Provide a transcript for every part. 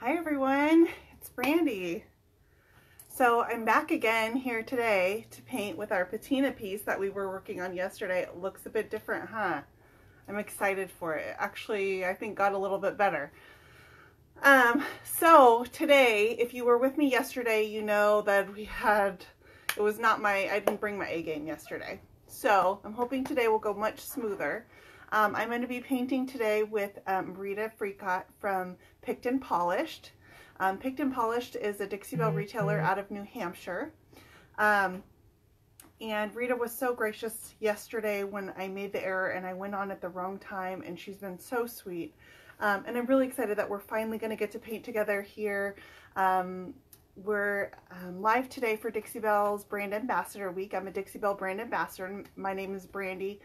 Hi everyone, it's Brandy. So I'm back again here today to paint with our patina piece that we were working on yesterday. It looks a bit different, huh? I'm excited for it. Actually, I think got a little bit better. Um, so today, if you were with me yesterday, you know that we had, it was not my, I didn't bring my A game yesterday. So I'm hoping today will go much smoother. Um, I'm going to be painting today with um, Rita Freecott from Picked and Polished. Um, Picked and Polished is a Dixie Belle retailer out of New Hampshire. Um, and Rita was so gracious yesterday when I made the error and I went on at the wrong time and she's been so sweet. Um, and I'm really excited that we're finally going to get to paint together here. Um, we're um, live today for Dixie Belle's Brand Ambassador Week. I'm a Dixie Belle Brand Ambassador. And my name is Brandy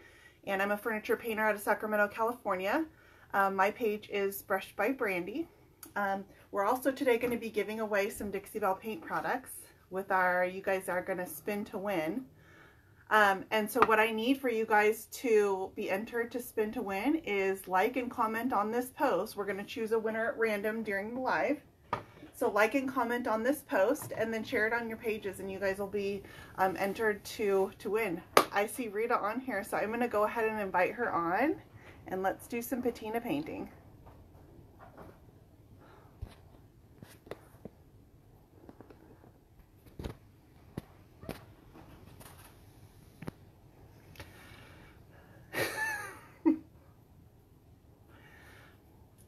and I'm a furniture painter out of Sacramento, California. Um, my page is Brushed by Brandy. Um, we're also today going to be giving away some Dixie Belle paint products with our, you guys are going to spin to win. Um, and so what I need for you guys to be entered to spin to win is like and comment on this post. We're going to choose a winner at random during the live. So like and comment on this post and then share it on your pages and you guys will be um, entered to, to win. I see Rita on here, so I'm to go ahead and invite her on and let's do some patina painting.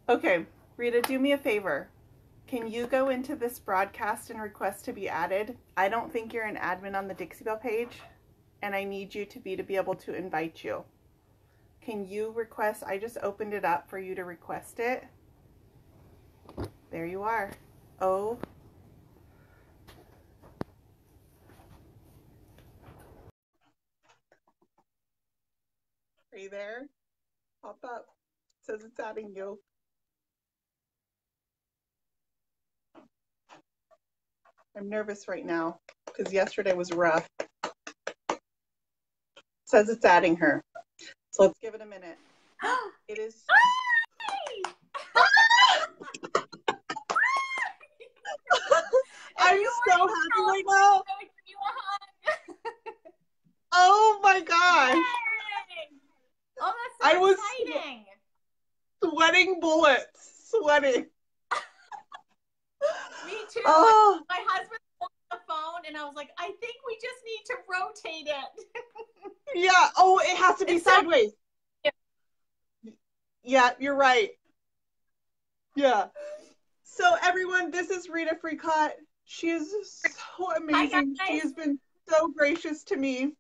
okay, Rita, do me a favor. Can you go into this broadcast and request to be added? I don't think you're an admin on the Dixie Belle page, and I need you to be to be able to invite you. Can you request? I just opened it up for you to request it. There you are. Oh. Are you there? Pop up. It says it's adding you. I'm nervous right now because yesterday was rough. It says it's adding her. So let's give it a minute. it is. I'm so happy right now. oh my gosh. Oh, that's so I was exciting. sweating bullets. Sweating. Me too. Oh, My husband on the phone, and I was like, I think we just need to rotate it. yeah. Oh, it has to be It's so- sideways. Yeah, you're right. Yeah. So everyone, this is Rita Freecott. She is so amazing. guys. She has been so gracious to me.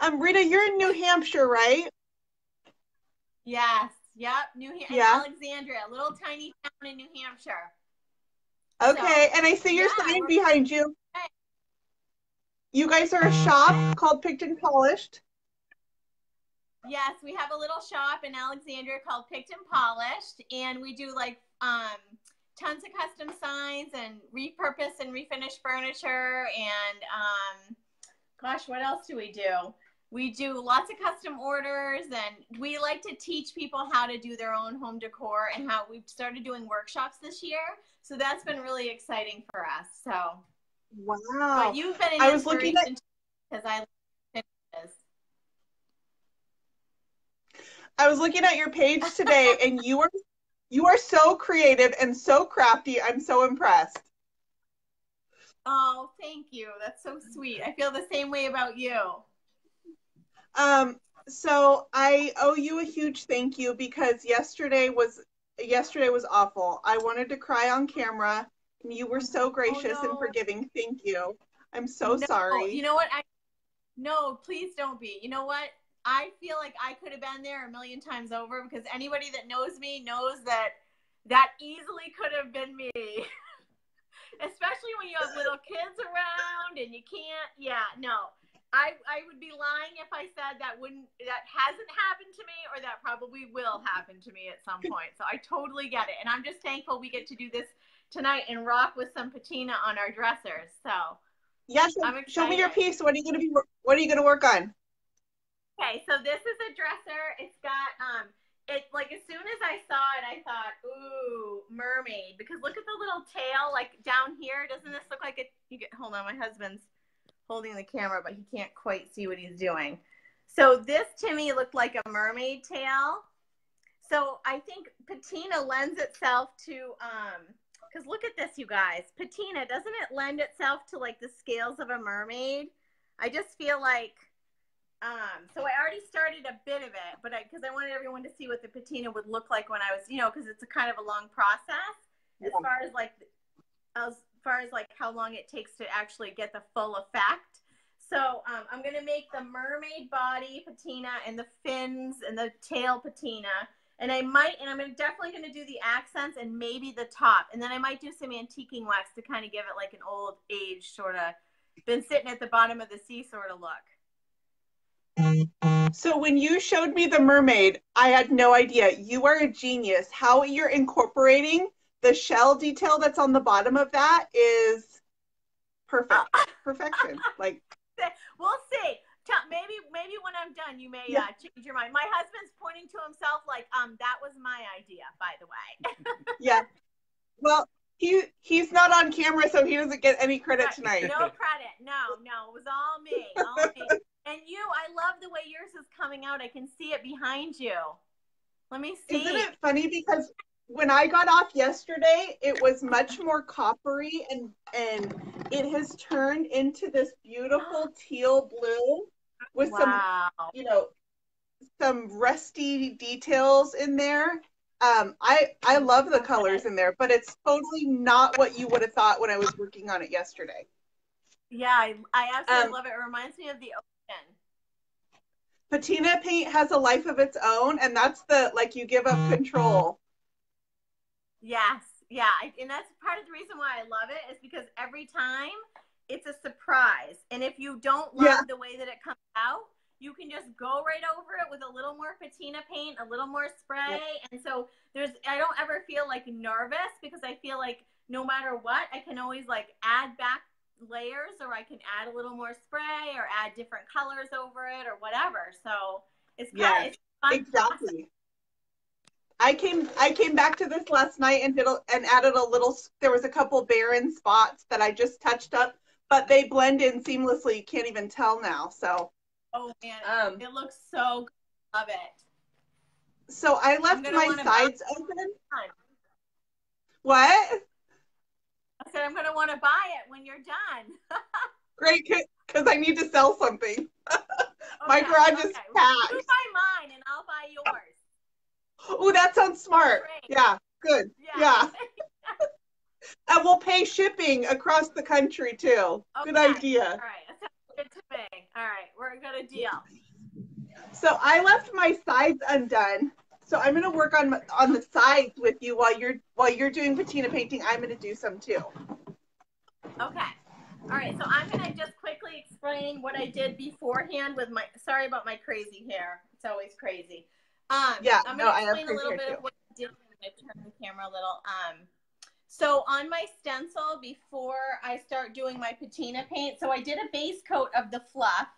Um, Rita, you're in New Hampshire, right? yes. Yep. New Ham- Yeah. Alexandria, a little tiny town in New Hampshire. Okay, and I see your yeah, sign behind you. Okay. You guys are a shop called Picked and Polished. Yes, we have a little shop in Alexandria called Picked and Polished, and we do like um, tons of custom signs and repurpose and refinish furniture. And um, gosh, what else do we do? We do lots of custom orders, and we like to teach people how to do their own home decor and how we've started doing workshops this year. So that's been really exciting for us. So, Wow. but you've been an I was looking at- because I. I was looking at your page today and you are you are so creative and so crafty. I'm so impressed. Oh, thank you. That's so sweet. I feel the same way about you. Um, so I owe you a huge thank you because yesterday was yesterday was awful. I wanted to cry on camera and you were so gracious and no. forgiving. Thank you. I'm so No, sorry. You know what? I no, please don't be. You know what? I feel like I could have been there a million times over because anybody that knows me knows that that easily could have been me. Especially when you have little kids around and you can't. Yeah, no. I, I would be lying if I said that wouldn't that hasn't happened to me or that probably will happen to me at some point. So I totally get it. And I'm just thankful we get to do this tonight and rock with some patina on our dressers. So yes, show me your piece. What are you gonna be what are you gonna work on? Okay, so this is a dresser. It's got um it like as soon as I saw it, I thought, ooh, mermaid, because look at the little tail like down here. Doesn't this look like it? You get hold on. My husband's holding the camera, but he can't quite see what he's doing. So this to me looked like a mermaid tail. So I think patina lends itself to um because look at this, you guys. Patina doesn't it lend itself to like the scales of a mermaid? I just feel like um, so I already started a bit of it, but I because I, I, wanted everyone to see what the patina would look like when I was, you know, because it's a kind of a long process as far as like as far as like how long it takes to actually get the full effect. So um, I'm gonna make the mermaid body patina and the fins and the tail patina, and I might, and I'm definitely gonna do the accents and maybe the top, and then I might do some antiquing wax to kind of give it like an old age sort of, been sitting at the bottom of the sea sort of look. So when you showed me the mermaid, I had no idea. You are a genius. How you're incorporating the shell detail that's on the bottom of that is perfect. Perfection. Like we'll see. Maybe maybe when I'm done, you may yeah. uh, change your mind. My husband's pointing to himself like, um, that was my idea, by the way. yeah. Well, he he's not on camera, so he doesn't get any credit tonight. No credit. No, no, it was all me. All me. And you, I love the way yours is coming out. I can see it behind you. Let me see. Isn't it funny because when I got off yesterday, it was much more coppery and and it has turned into this beautiful teal blue with wow. some you know some rusty details in there. Um, I I love the colors in there, but it's totally not what you would have thought when I was working on it yesterday. Yeah, I, I absolutely um, love it. It reminds me of the ocean Patina paint has a life of its own, and that's the like you give up mm-hmm. control. Yes, yeah, and that's part of the reason why I love it is because every time it's a surprise, and if you don't love yeah. the way that it comes out, you can just go right over it with a little more patina paint, a little more spray, and so there's I don't ever feel like nervous because I feel like no matter what, I can always like add back layers or I can add a little more spray or add different colors over it or whatever. So it's kind yes, of it's exactly. Process. I came I came back to this last night and did a, and added a little there was a couple barren spots that I just touched up, but they blend in seamlessly. You can't even tell now. So Oh man, um, it looks so good. Love it. So I left my sides open. What? I said, I'm going to want to buy it when you're done. Great, because I need to sell something. okay, My garage okay. is packed. You buy mine and I'll buy yours. Oh, that sounds smart. Great. Yeah, good. Yeah. yeah. and we'll pay shipping across the country too. Okay. Good idea. All right, that sounds good to me. All right, we're got a deal. So I left my sides undone so I'm gonna work on on the sides with you while you're while you're doing patina painting. I'm gonna do some too. Okay. All right. So I'm gonna just quickly explain what I did beforehand with my. Sorry about my crazy hair. It's always crazy. Um, yeah. I'm gonna no, explain a little bit too. of what I did. I'm gonna turn the camera a little. Um, so on my stencil before I start doing my patina paint, so I did a base coat of the fluff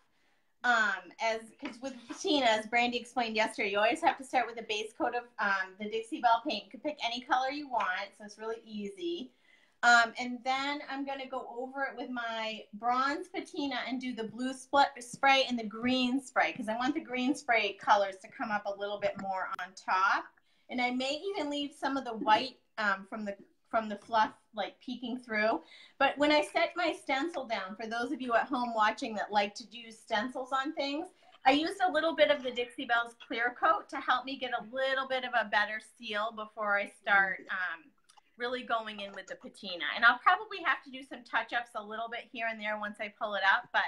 um, as because with patina, as Brandy explained yesterday, you always have to start with a base coat of um, the Dixie Belle paint. You can pick any color you want, so it's really easy. Um, and then I'm going to go over it with my bronze patina and do the blue split spray and the green spray because I want the green spray colors to come up a little bit more on top. And I may even leave some of the white um, from the from the fluff like peeking through. But when I set my stencil down, for those of you at home watching that like to do stencils on things, I used a little bit of the Dixie Belle's clear coat to help me get a little bit of a better seal before I start um, really going in with the patina. And I'll probably have to do some touch-ups a little bit here and there once I pull it up, but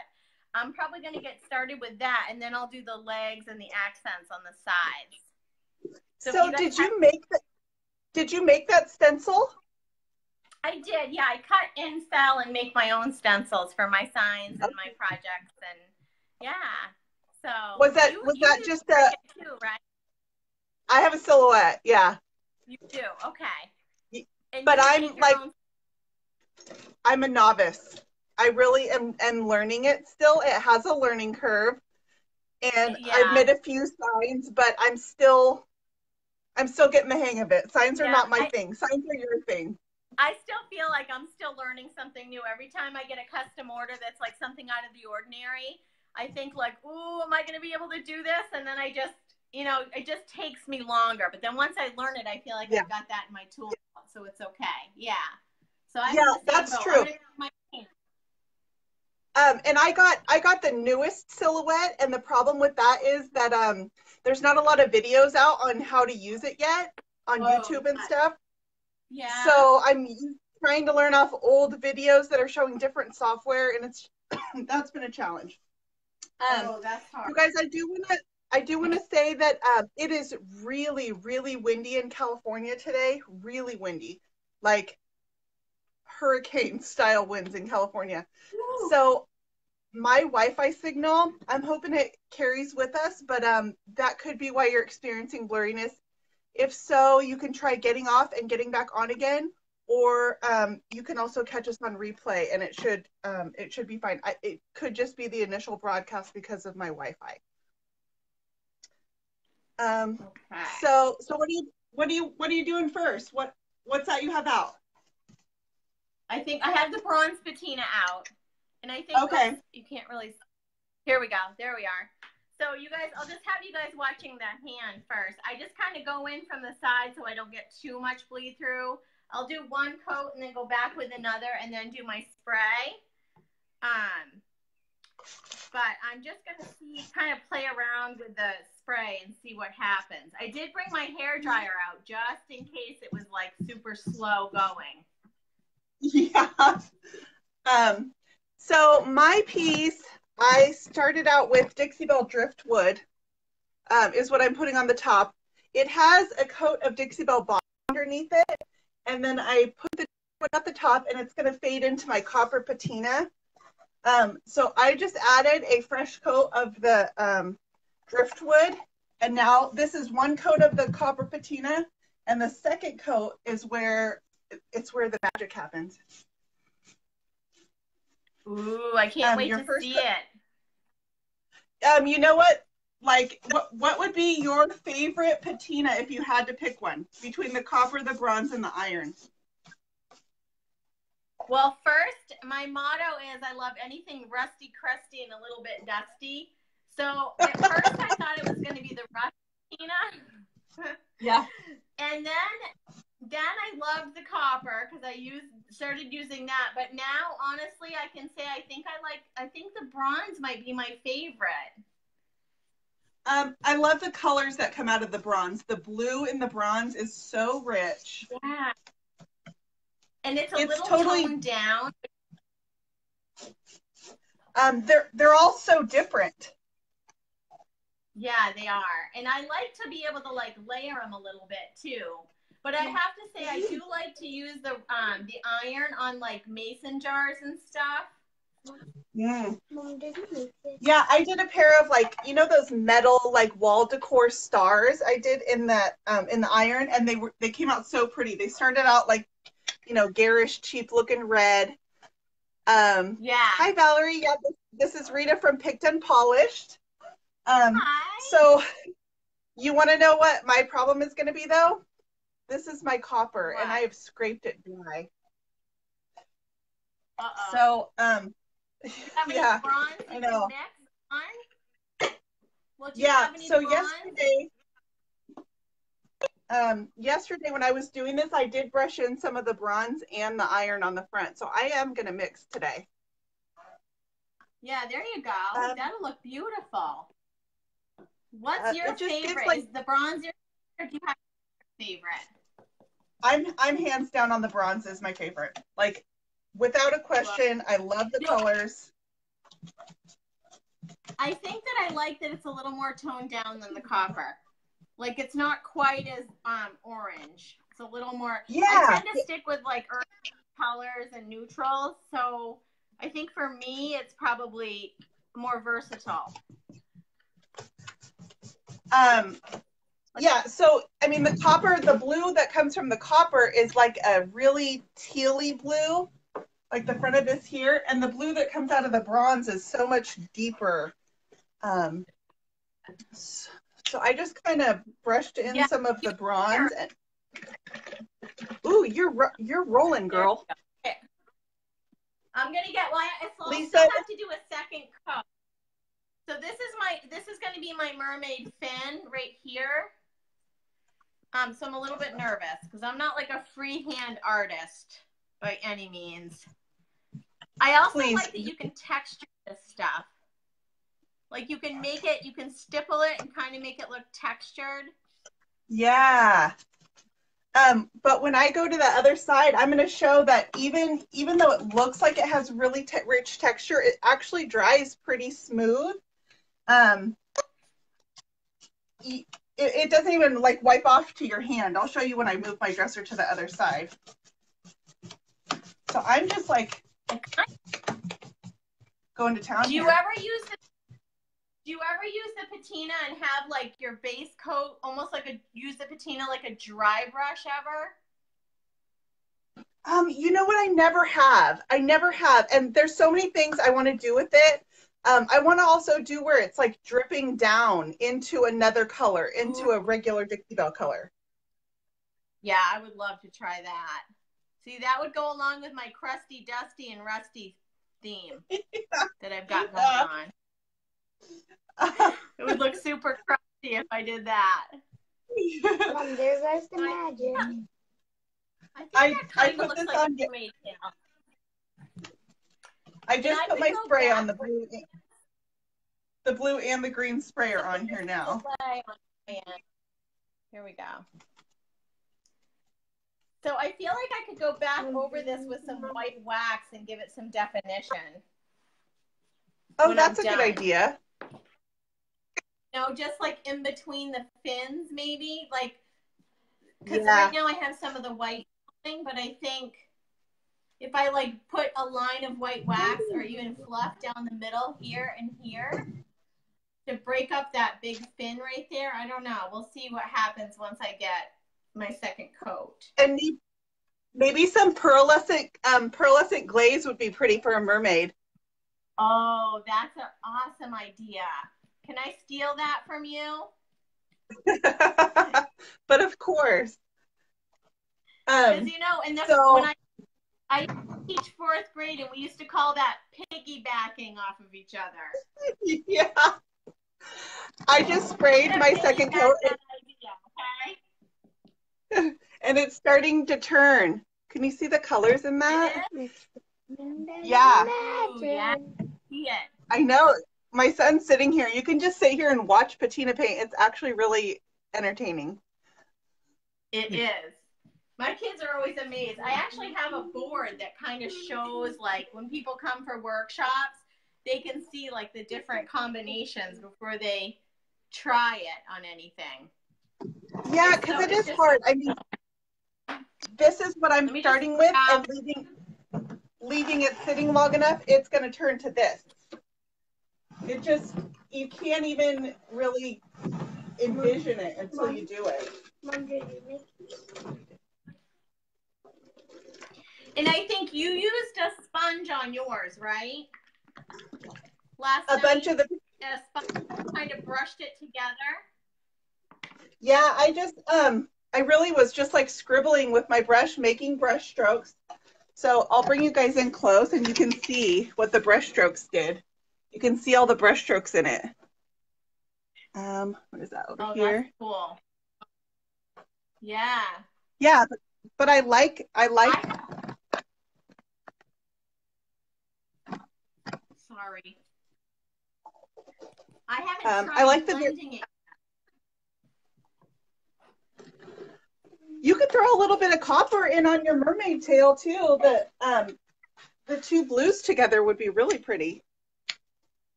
I'm probably going to get started with that, and then I'll do the legs and the accents on the sides. So, so you did you make the, did you make that stencil? I did, yeah. I cut and sell and make my own stencils for my signs and my projects, and yeah. So was that you, was you that just a? Too, right? I have a silhouette, yeah. You do, okay. And but I'm like, own... I'm a novice. I really am, am learning it still. It has a learning curve, and yeah. I've made a few signs, but I'm still, I'm still getting the hang of it. Signs are yeah, not my I, thing. Signs are your thing I still feel like I'm still learning something new every time I get a custom order that's like something out of the ordinary. I think like, "Ooh, am I going to be able to do this?" And then I just, you know, it just takes me longer. But then once I learn it, I feel like Yeah. I've got that in my tool, so it's okay. Yeah. So I Yeah, that's true. Um, and I got I got the newest silhouette, and the problem with that is that um, there's not a lot of videos out on how to use it yet on Oh, YouTube and stuff. Yeah. So I'm trying to learn off old videos that are showing different software, and it's that's been a challenge. Um, oh, that's hard. you guys, I do want to I do want to say that um, it is really really windy in California today. Really windy, like hurricane style winds in California. Ooh. So my Wi-Fi signal, I'm hoping it carries with us, but um, that could be why you're experiencing blurriness. If so, you can try getting off and getting back on again, or um, you can also catch us on replay, and it should um, it should be fine. I, it could just be the initial broadcast because of my Wi-Fi. Um, okay. so so what do you what do you what are you doing first? What what's that you have out? I think I have the bronze patina out, and I think Okay. you can't really. Here we go. There we are. So you guys, I'll just have you guys watching the hand first. I just kind of go in from the side so I don't get too much bleed through. I'll do one coat and then go back with another, and then do my spray. Um, but I'm just gonna see, kind of play around with the spray and see what happens. I did bring my hair dryer out just in case it was like super slow going. Yeah. Um, so my piece, I started out with Dixie Belle Driftwood, um, is what I'm putting on the top. It has a coat of Dixie Belle Bond underneath it, and then I put the one at the top, and it's going to fade into my copper patina. Um, so I just added a fresh coat of the um, Driftwood, and now this is one coat of the copper patina, and the second coat is where it's where the magic happens. Ooh, I can't Um, wait to first see it. Um, you know what? Like, what what would be your favorite patina if you had to pick one between the copper, the bronze, and the iron? Well, first, my motto is I love anything rusty, crusty, and a little bit dusty. So at first, I thought it was going to be the rusty. Yeah. And then then I loved the copper because I used started using that. But now, honestly, I can say I think I like I think the bronze might be my favorite. Um, I love the colors that come out of the bronze. The blue in the bronze is so rich. Yeah. And it's a It's little totally- toned down. Um, they're they're all so different. Yeah, they are. And I like to be able to like layer them a little bit too. But I have to say I do like to use the um the iron on like mason jars and stuff. Mm. Mom, did you make this? Yeah, I did a pair of like you know those metal like wall decor stars I did in that um, in the iron, and they were they came out so pretty. They started out like you know garish, cheap looking red. Um, Yeah. Hi, Valerie. Yeah, this, this is Rita from Picked and Polished. Um, Hi. so you want to know what my problem is going to be though? This is my copper, and I have scraped it dry. Uh-oh. So, um, Do you have any yeah, bronze I know. can? Well, do you yeah. have any So yesterday, um, yesterday when I was doing this, I did brush in some of the bronze and the iron on the front. So I am going to mix today. Yeah, there you go. Um, That'll look beautiful. What's Uh, your it just gives, favorite? like- Is the bronze your or do you have a favorite? I'm I'm hands down on the bronze is my favorite. Like without a question, I love the No. colors. I think that I like that it's a little more toned down than the copper. Like it's not quite as um orange. It's a little more. Yeah. I tend to stick with like earth colors and neutrals, so I think for me it's probably more versatile. Um yeah, so I mean the copper, the blue that comes from the copper is like a really tealy blue, like the front of this here, and the blue that comes out of the bronze is so much deeper. Um so I just kind of brushed in Yeah. some of the bronze and Ooh, you're you're rolling, girl. Okay. I'm gonna get. Well, I, still have to do a second coat. So this is my. This is gonna be my mermaid fin right here. Um, so I'm a little bit nervous because I'm not like a freehand artist by any means. I also Please. like that you can texture this stuff. Like you can make it, you can stipple it and kind of make it look textured. Yeah. Um, but when I go to the other side, I'm going to show that even even though it looks like it has really te- rich texture, it actually dries pretty smooth. Um, it, it doesn't even like wipe off to your hand. I'll show you when I move my dresser to the other side. So I'm just like going to town. Do you here. ever use the Do you ever use the patina and have like your base coat almost like a use the patina like a dry brush ever? Um, you know what? I never have. I never have. And there's so many things I want to do with it. Um, I want to also do where it's like dripping down into another color, into a regular Dixie Belle color. Yeah, I would love to try that. See, that would go along with my crusty, dusty, and rusty theme that I've got going on. It would look super crusty if I did that. Mom, there goes the magic. I think I- that I kind put of looks this like on a the- mermaid tail. I just I put would my spray on the blue, the blue and the green sprayer on here now. Play on my end. Here we go. So I feel like I could go back over this with some white wax and give it some definition. Oh, that's a I'm good done. idea. No, just like in between the fins, maybe like because Yeah. right now I have some of the white thing, but I think if I like put a line of white wax or even fluff down the middle here and here to break up that big fin right there, I don't know. We'll see what happens once I get my second coat. And maybe some pearlescent, um, pearlescent glaze would be pretty for a mermaid. Oh, that's an awesome idea. Can I steal that from you? but of course. Because Um, you know, and that's so- when I I teach fourth grade, and we used to call that piggybacking off of each other. yeah. I just sprayed my second coat idea, okay? and it's starting to turn. Can you see the colors in that? Yeah. Ooh, yeah. See it. I know. My son's sitting here. You can just sit here and watch patina paint. It's actually really entertaining. It is. My kids are always amazed. I actually have a board that kind of shows like when people come for workshops, they can see like the different combinations before they try it on anything. Yeah, because So it's just- hard. I mean, this is what I'm starting with, and leaving leaving it sitting long enough, it's going to turn to this. It just you can't even really envision it until you do it. Mom, did you make And I think you used a sponge on yours, right? Last A night, bunch of the a sponge kind of brushed it together. Yeah, I just um I really was just like scribbling with my brush, making brush strokes. So I'll bring you guys in close and you can see what the brush strokes did. You can see all the brush strokes in it. Um, what is that over Oh, here? that's cool. Yeah. Yeah, but, but I like I like Sorry. I haven't Um, tried I like the- it. you could throw a little bit of copper in on your mermaid tail too. The um the two blues together would be really pretty.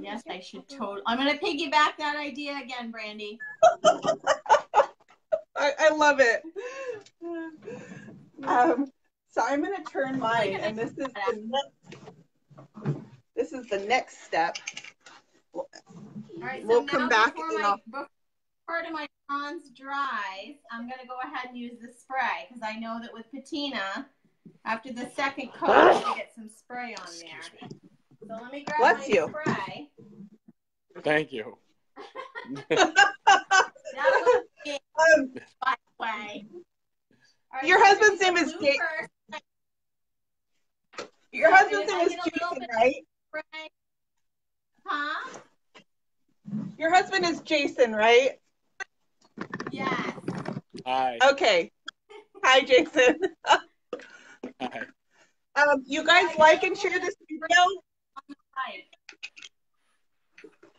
Yes, I should totally. I'm gonna piggyback that idea again, Brandy. I, I love it. Um, so I'm gonna turn mine, and this is the next, this is the next step. All right, so We'll come back before and my before part of my bronze dries, I'm gonna go ahead and use the spray because I know that with patina, after the second coat, I'm gonna get some spray on there. So let me grab Bless my you. spray. Thank you. That was big, Um, by the way. All right, Your husband's name is blue Ja- first. Your husband's name is get a little Jason, bit right? Huh? Your husband is Jason, right? Yes. Hi. Okay. Hi, Jason. Hi. Um, you guys like and share this video.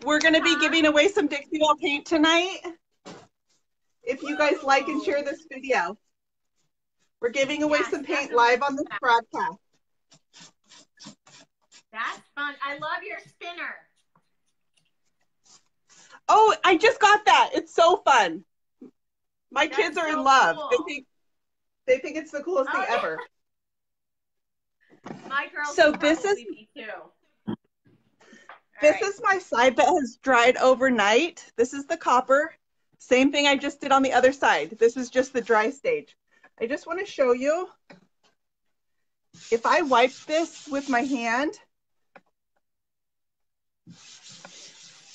We're going to be giving away some Dixie Belle paint tonight. If you guys like and share this video, we're giving away Yes, some paint live on this broadcast. That's fun. I love your spinner. Oh, I just got that. It's so fun. My That's kids are in love. cool. They think they think it's the coolest Oh, thing yeah. ever. My girls So this is- probably be This right. is my side that has dried overnight. This is the copper. Same thing I just did on the other side. This is just the dry stage. I just want to show you. If I wipe this with my hand,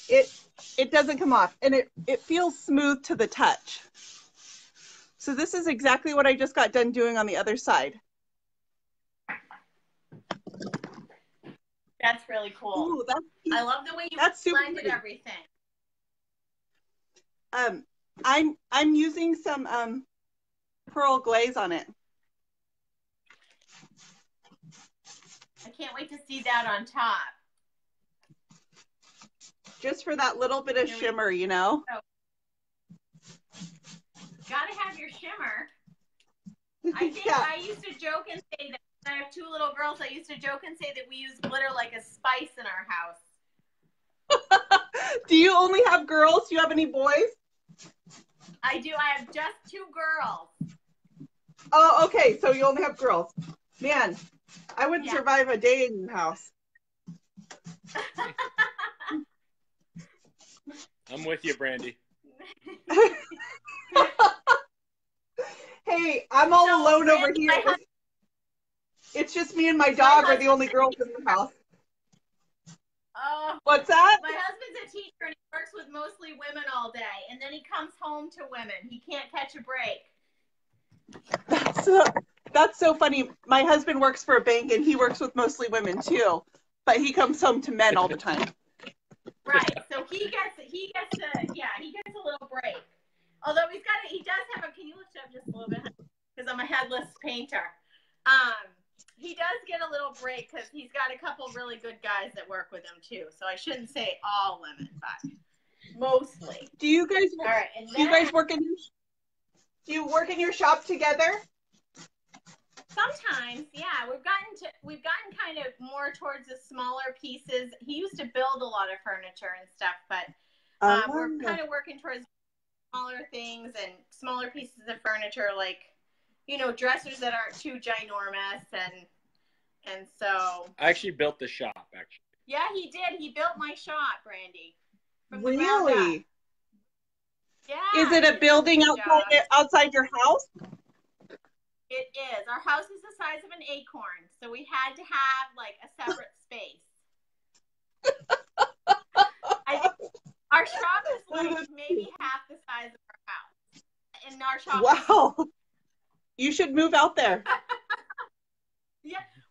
it it doesn't come off and it, it feels smooth to the touch. So this is exactly what I just got done doing on the other side. That's really cool. Ooh, that's I love the way you That's blended everything. um I'm I'm using some um pearl glaze on it. I can't wait to see that on top. Just for that little bit of shimmer, you know? Gotta have your shimmer. I think yeah. I used to joke and say that I have two little girls. I used to joke and say that we use glitter like a spice in our house. Do you only have girls? Do you have any boys? I do. I have just two girls. Oh, okay. So you only have girls. Man, I wouldn't Yeah. survive a day in your house. I'm with you, Brandy. hey, I'm all So, alone over Randy, here. It's just me and my dog are the only girls in the house. Oh, What's that? my husband's a teacher and he works with mostly women all day, and then he comes home to women. He can't catch a break. That's so, that's so funny. My husband works for a bank and he works with mostly women too, but he comes home to men all the time. Right. So he gets he gets a yeah he gets a little break. Although he's got a, he does have a can you lift up just a little bit because I'm a headless painter. Um, he does get a little break because he's got a couple really good guys that work with him too. So I shouldn't say all women, but mostly. Do you guys All right. And do you guys work in your, do you work in your shop together? sometimes yeah we've gotten to we've gotten kind of more towards the smaller pieces. He used to build a lot of furniture and stuff, but um, we're Oh. kind of working towards smaller things and smaller pieces of furniture like you know dressers that aren't too ginormous and and so I actually built the shop, actually. yeah he did he built my shop brandy from the. Really? yeah Is it a building outside job. outside your house? it is our house is the size of an acorn so we had to have like a separate space I think our shop is like maybe half the size of our house and our shop is Wow. You should move out there.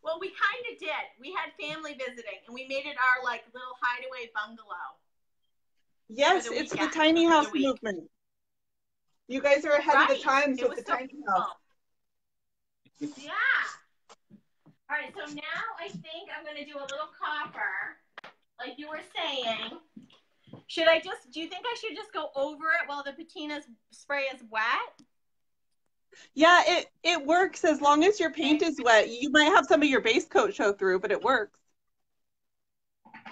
Well, we kind of did. We had family visiting, and we made it our like little hideaway bungalow. Yes, the it's the tiny for the house movement. You guys are ahead of the times It with the so tiny cool. house. Yeah. All right. So now I think I'm gonna do a little copper, like you were saying. Should I just? Do you think I should just go over it while the patina spray is wet? Yeah, it it works as long as your paint is wet. You might have some of your base coat show through, but it works.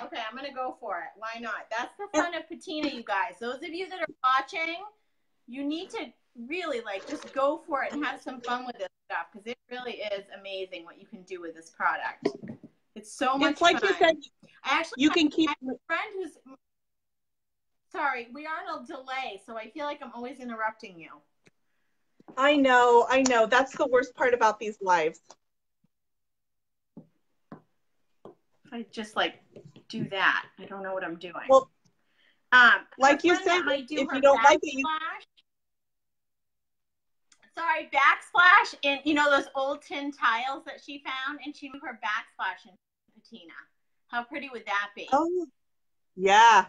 Okay, I'm gonna go for it. Why not? That's the fun of patina, you guys. Those of you that are watching, you need to really like just go for it and have some fun with this stuff because it really is amazing what you can do with this product. It's so much It's like fun. you said, I actually you can keep a friend who's sorry, we are on a delay, so I feel like I'm always interrupting you. I know, I know. That's the worst part about these lives. I just like do that. I don't know what I'm doing. Well, um, like you said, do if you don't like it, you- sorry, backsplash in you know those old tin tiles that she found, and she made her backsplash in patina. How pretty would that be? Oh, yeah.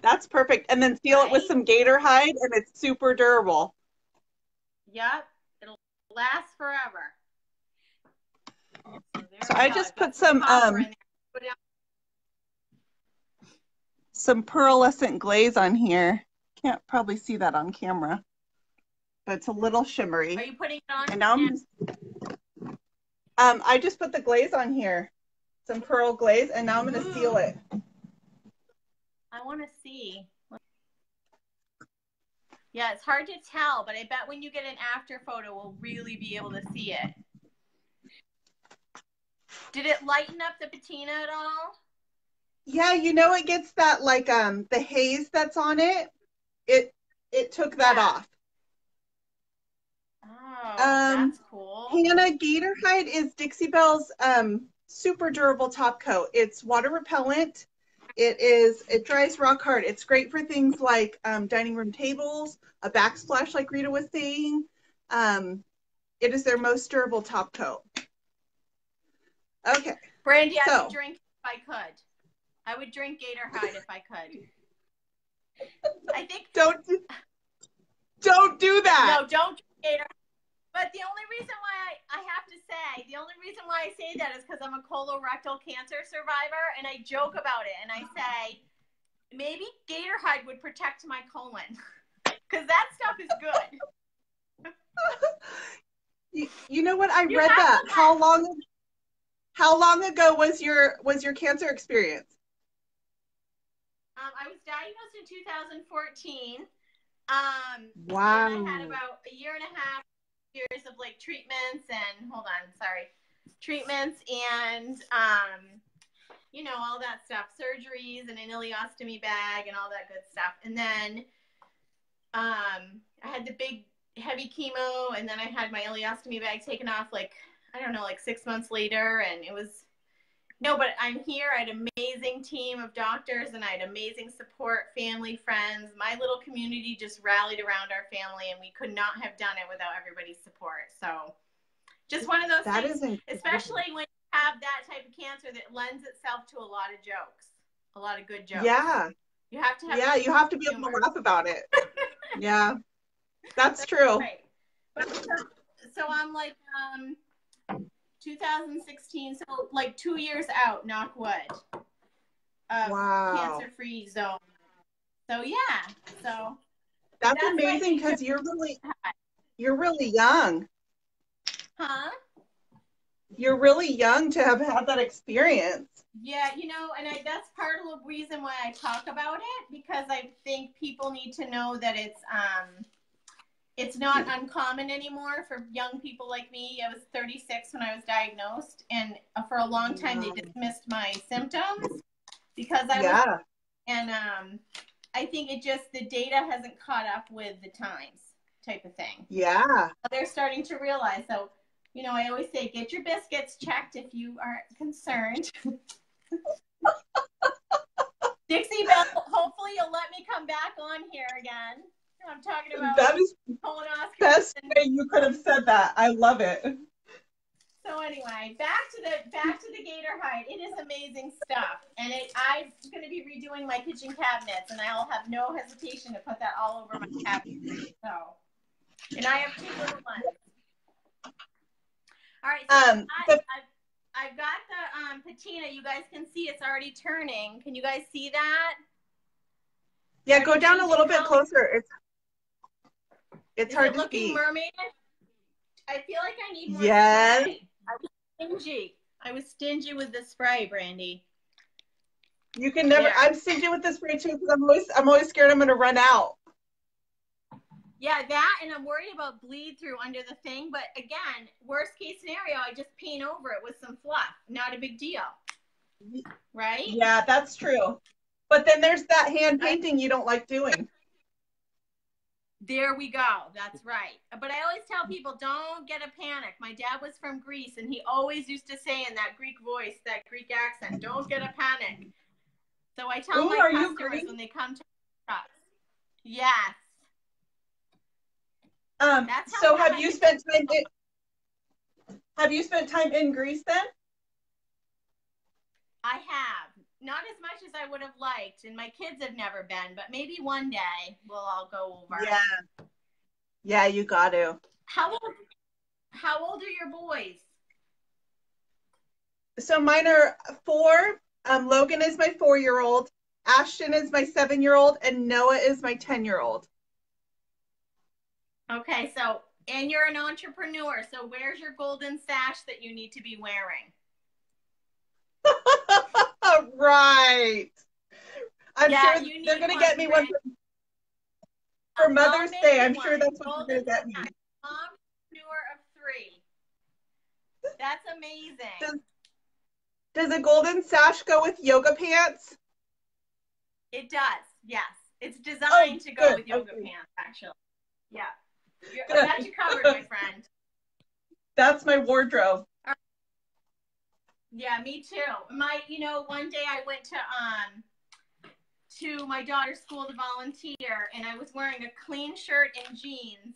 That's perfect. And then seal it with some gator hide, and it's super durable. Yep, it'll last forever. So, So I go. just put some, um. Put Some pearlescent glaze on here. Can't probably see that on camera, but it's a little shimmery. Are you putting it on? And now I'm um, I just put the glaze on here, some pearl glaze, and now I'm gonna seal it. I want to see. Yeah, it's hard to tell, but I bet when you get an after photo, we'll really be able to see it. Did it lighten up the patina at all? Yeah, you know it gets that like um the haze that's on it. It it took that Yeah. off. Oh, Um, that's cool. Hannah Gatorhide is Dixie Belle's um, super durable top coat. It's water repellent. It is it dries rock hard. It's great for things like um, dining room tables, a backsplash like Rita was saying. Um, it is their most durable top coat. Okay. Brandy, I so- would drink if I could. I would drink Gator Hide if I could. I think Don't do, don't do that. no, don't drink Gator. But the only reason why I, I have to say, the only reason why I say that is because I'm a colorectal cancer survivor, and I joke about it, and I say maybe Gator Hide would protect my colon because that stuff is good. You, you know what? I You read that. How long how long ago was your was your cancer experience? Um, I was diagnosed in 2014. Um, Wow. And I had about a year and a half years of like treatments and hold on, sorry, treatments and um, you know all that stuff, surgeries and an ileostomy bag and all that good stuff. And then um, I had the big heavy chemo, and then I had my ileostomy bag taken off like I don't know, like six months later, and it was no, but I'm here. I had an amazing team of doctors and I had amazing support, family, friends. My little community just rallied around our family and we could not have done it without everybody's support. So just one of those That things, especially when you have that type of cancer that lends itself to a lot of jokes, a lot of good jokes. Yeah. You have to have Yeah, you have to be able to laugh about it. Yeah. That's true. Right. But so, so I'm like, um, 2016, so like two years out, knock wood, of Wow. cancer-free zone. So yeah, so That's That's amazing because you're really you're really young. huh? You're really young to have had that experience. Yeah, you know, and I, that's part of the reason why I talk about it because I think people need to know that it's um, it's not uncommon anymore for young people like me. I was 36 when I was diagnosed, and uh, for a long time they dismissed my symptoms because I was Yeah. and um, I think it just the data hasn't caught up with the times type of thing. Yeah. They're starting to realize. So, you know, I always say, get your biscuits checked if you are concerned. Dixie Belle, hopefully you'll let me come back on here again. I'm talking about That is best way you could have said that. I love it. So anyway, back to the back to the gator hide. It is amazing stuff, and it, I'm going to be redoing my kitchen cabinets, and I'll have no hesitation to put that all over my cabinet. So, and I have two little ones. All right, so Um, I, the- I've, I've got the um, patina. You guys can see it's already turning. Can you guys see that? Yeah, go down a little bit closer. It's it's Is hard it to looking see. mermaid? I feel like I need more Yes. spray. I was stingy. I was stingy with the spray, Brandy. You can never. There. I'm stingy with the spray too because I'm always I'm always scared I'm gonna run out. Yeah, that, and I'm worried about bleed through under the thing. But again, worst case scenario, I just paint over it with some fluff. Not a big deal, right? Yeah, that's true. But then there's that hand painting you don't like doing. There we go. That's right. But I always tell people, don't get a panic. My dad was from Greece, and he always used to say in that Greek voice, that Greek accent, don't get a panic. So I tell Ooh, my are customers when they come to shops, yes. Um, so have you spent time in, have you spent time in Greece then? I have. Not as much as I would have liked, and my kids have never been, but maybe one day we'll all go over. Yeah. Yeah, you got to. How old how old are your boys? So mine are four. Um, Logan is my four-year-old. Ashton is my seven-year-old, and Noah is my ten-year-old. Okay, so and you're an entrepreneur, so where's your golden sash that you need to be wearing? right. I'm Yeah, sure they're gonna one, get me one for, for Mother's Day. I'm sure that's what they're gonna get me. sash. Entrepreneur of three. That's amazing. Does- Does a golden sash go with yoga pants? It does, yes. It's designed oh, to go Oh, good. with yoga Okay. pants, actually. Yeah. You're, got you covered, my friend. That's my wardrobe. Yeah, me too. My, you know, one day I went to um to my daughter's school to volunteer, and I was wearing a clean shirt and jeans.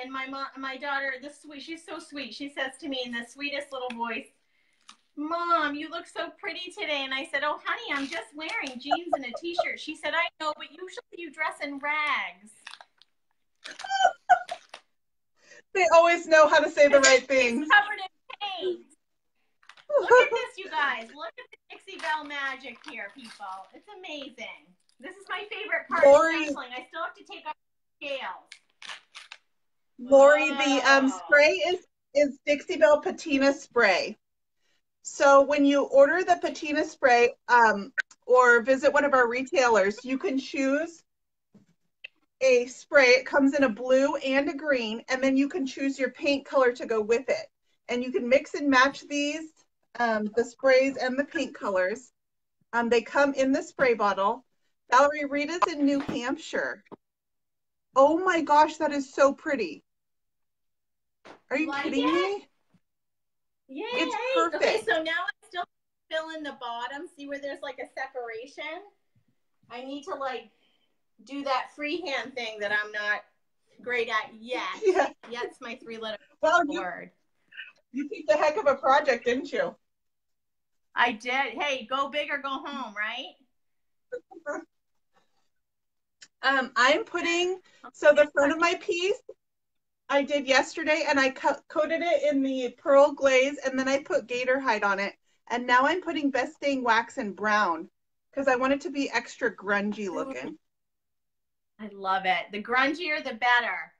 And my mom, my daughter, the sweet, she's so sweet. She says to me in the sweetest little voice, "Mom, you look so pretty today." And I said, "Oh, honey, I'm just wearing jeans and a t-shirt." She said, "I know, but usually you dress in rags." They always know how to say the right She's things. covered in paint. Look at this, you guys. Look at the Dixie Belle magic here, people. It's amazing. This is my favorite part Lori- of sampling. I still have to take off the scales. Lori, the um, spray is is Dixie Belle Patina spray. So when you order the patina spray um, or visit one of our retailers, you can choose a spray. It comes in a blue and a green, and then you can choose your paint color to go with it. And you can mix and match these, um, the sprays and the paint colors. Um, they come in the spray bottle. Valerie Rita's in New Hampshire. Oh my gosh, that is so pretty. Are you Like kidding it? me? Yay! It's perfect. Okay, so now I still fill in the bottom. See where there's like a separation? I need to like do that freehand thing that I'm not great at yet. Yeah. Yet's my three letter Well, you, word. you picked a heck of a project, didn't you? I did. Hey, go big or go home, right? Um, I'm putting so the front of my piece I did yesterday, and I co- coated it in the pearl glaze, and then I put gator hide on it, and now I'm putting best wax in brown because I want it to be extra grungy looking. I love it. The grungier, the better.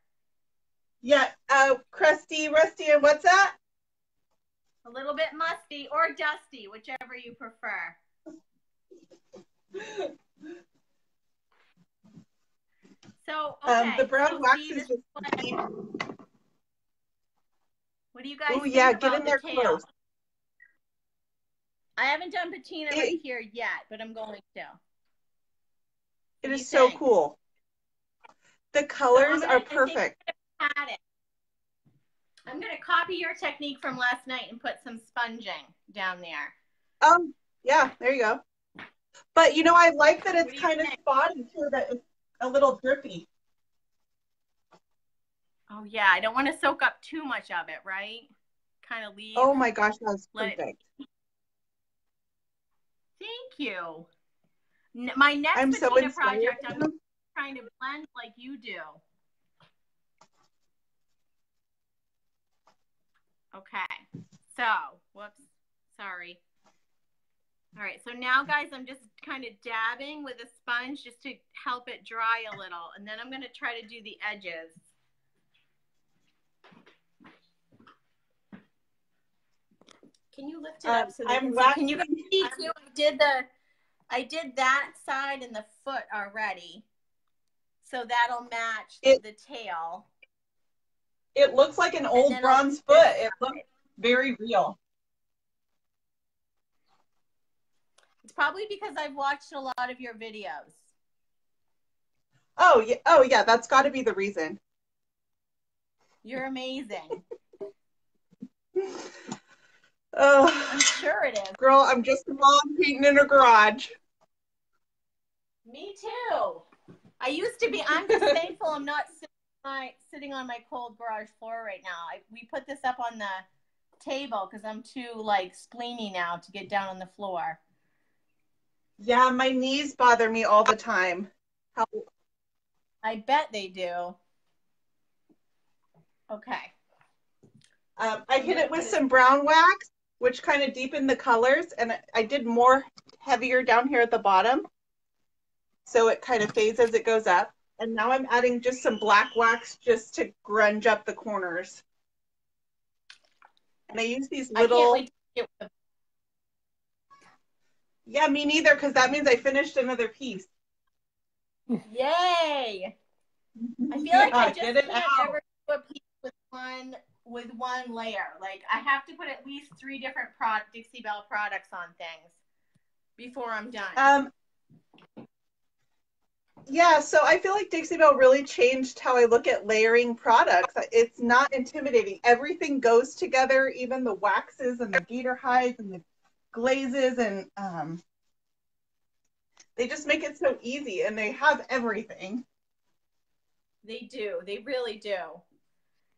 Yeah, uh, crusty, rusty, and what's that? A little bit musty or dusty, whichever you prefer. So, okay. Um, the brown so wax is just. what- do you guys Oh yeah, get in the there close. I haven't done patina It- right here yet, but I'm going to. It is so cool. The colors gonna- are perfect. I'm going to copy your technique from last night and put some sponging down there. Um, yeah, there you go. But you know, I like that it's kind of think? spotty too, that it's a little drippy. Oh, yeah. I don't want to soak up too much of it, right? Kind of leave. Oh my gosh, that's Let it- perfect. Thank you. N- my next I'm so project, I'm trying to blend like you do. Okay. So, whoops. Sorry. All right. So now, guys, I'm just kind of dabbing with a sponge just to help it dry a little. And then I'm going to try to do the edges. Can you lift it Um, up so they I'm can see? Can you waxing- see too? I did the, I did that side and the foot already, so that'll match It- the tail. It looks like an old bronze foot. It looks very real. It's probably because I've watched a lot of your videos. Oh yeah, oh yeah, that's got to be the reason. You're amazing. oh, I'm sure it is. girl, I'm just a mom painting in a garage. Me too. I used to be. I'm just thankful I'm not my sitting on my cold garage floor right now. I, we put this up on the table because I'm too like spleeny now to get down on the floor. Yeah, my knees bother me all the time. How I bet they do. Okay. um, I hit it with some brown wax, which kind of deepened the colors, and I did more heavier down here at the bottom. So it kind of fades as it goes up. And now I'm adding just some black wax just to grunge up the corners. And I use these I can't little, wait to get with yeah, me neither, because that means I finished another piece. Yay! I feel like I just can't out. ever do a piece with one with one layer. Like I have to put at least three different Dixie Belle products on things before I'm done. Um, yeah, so I feel like Dixie Belle really changed how I look at layering products. It's not intimidating. Everything goes together, even the waxes and the gator hides and the glazes, and um, they just make it so easy. And they have everything. They do. They really do.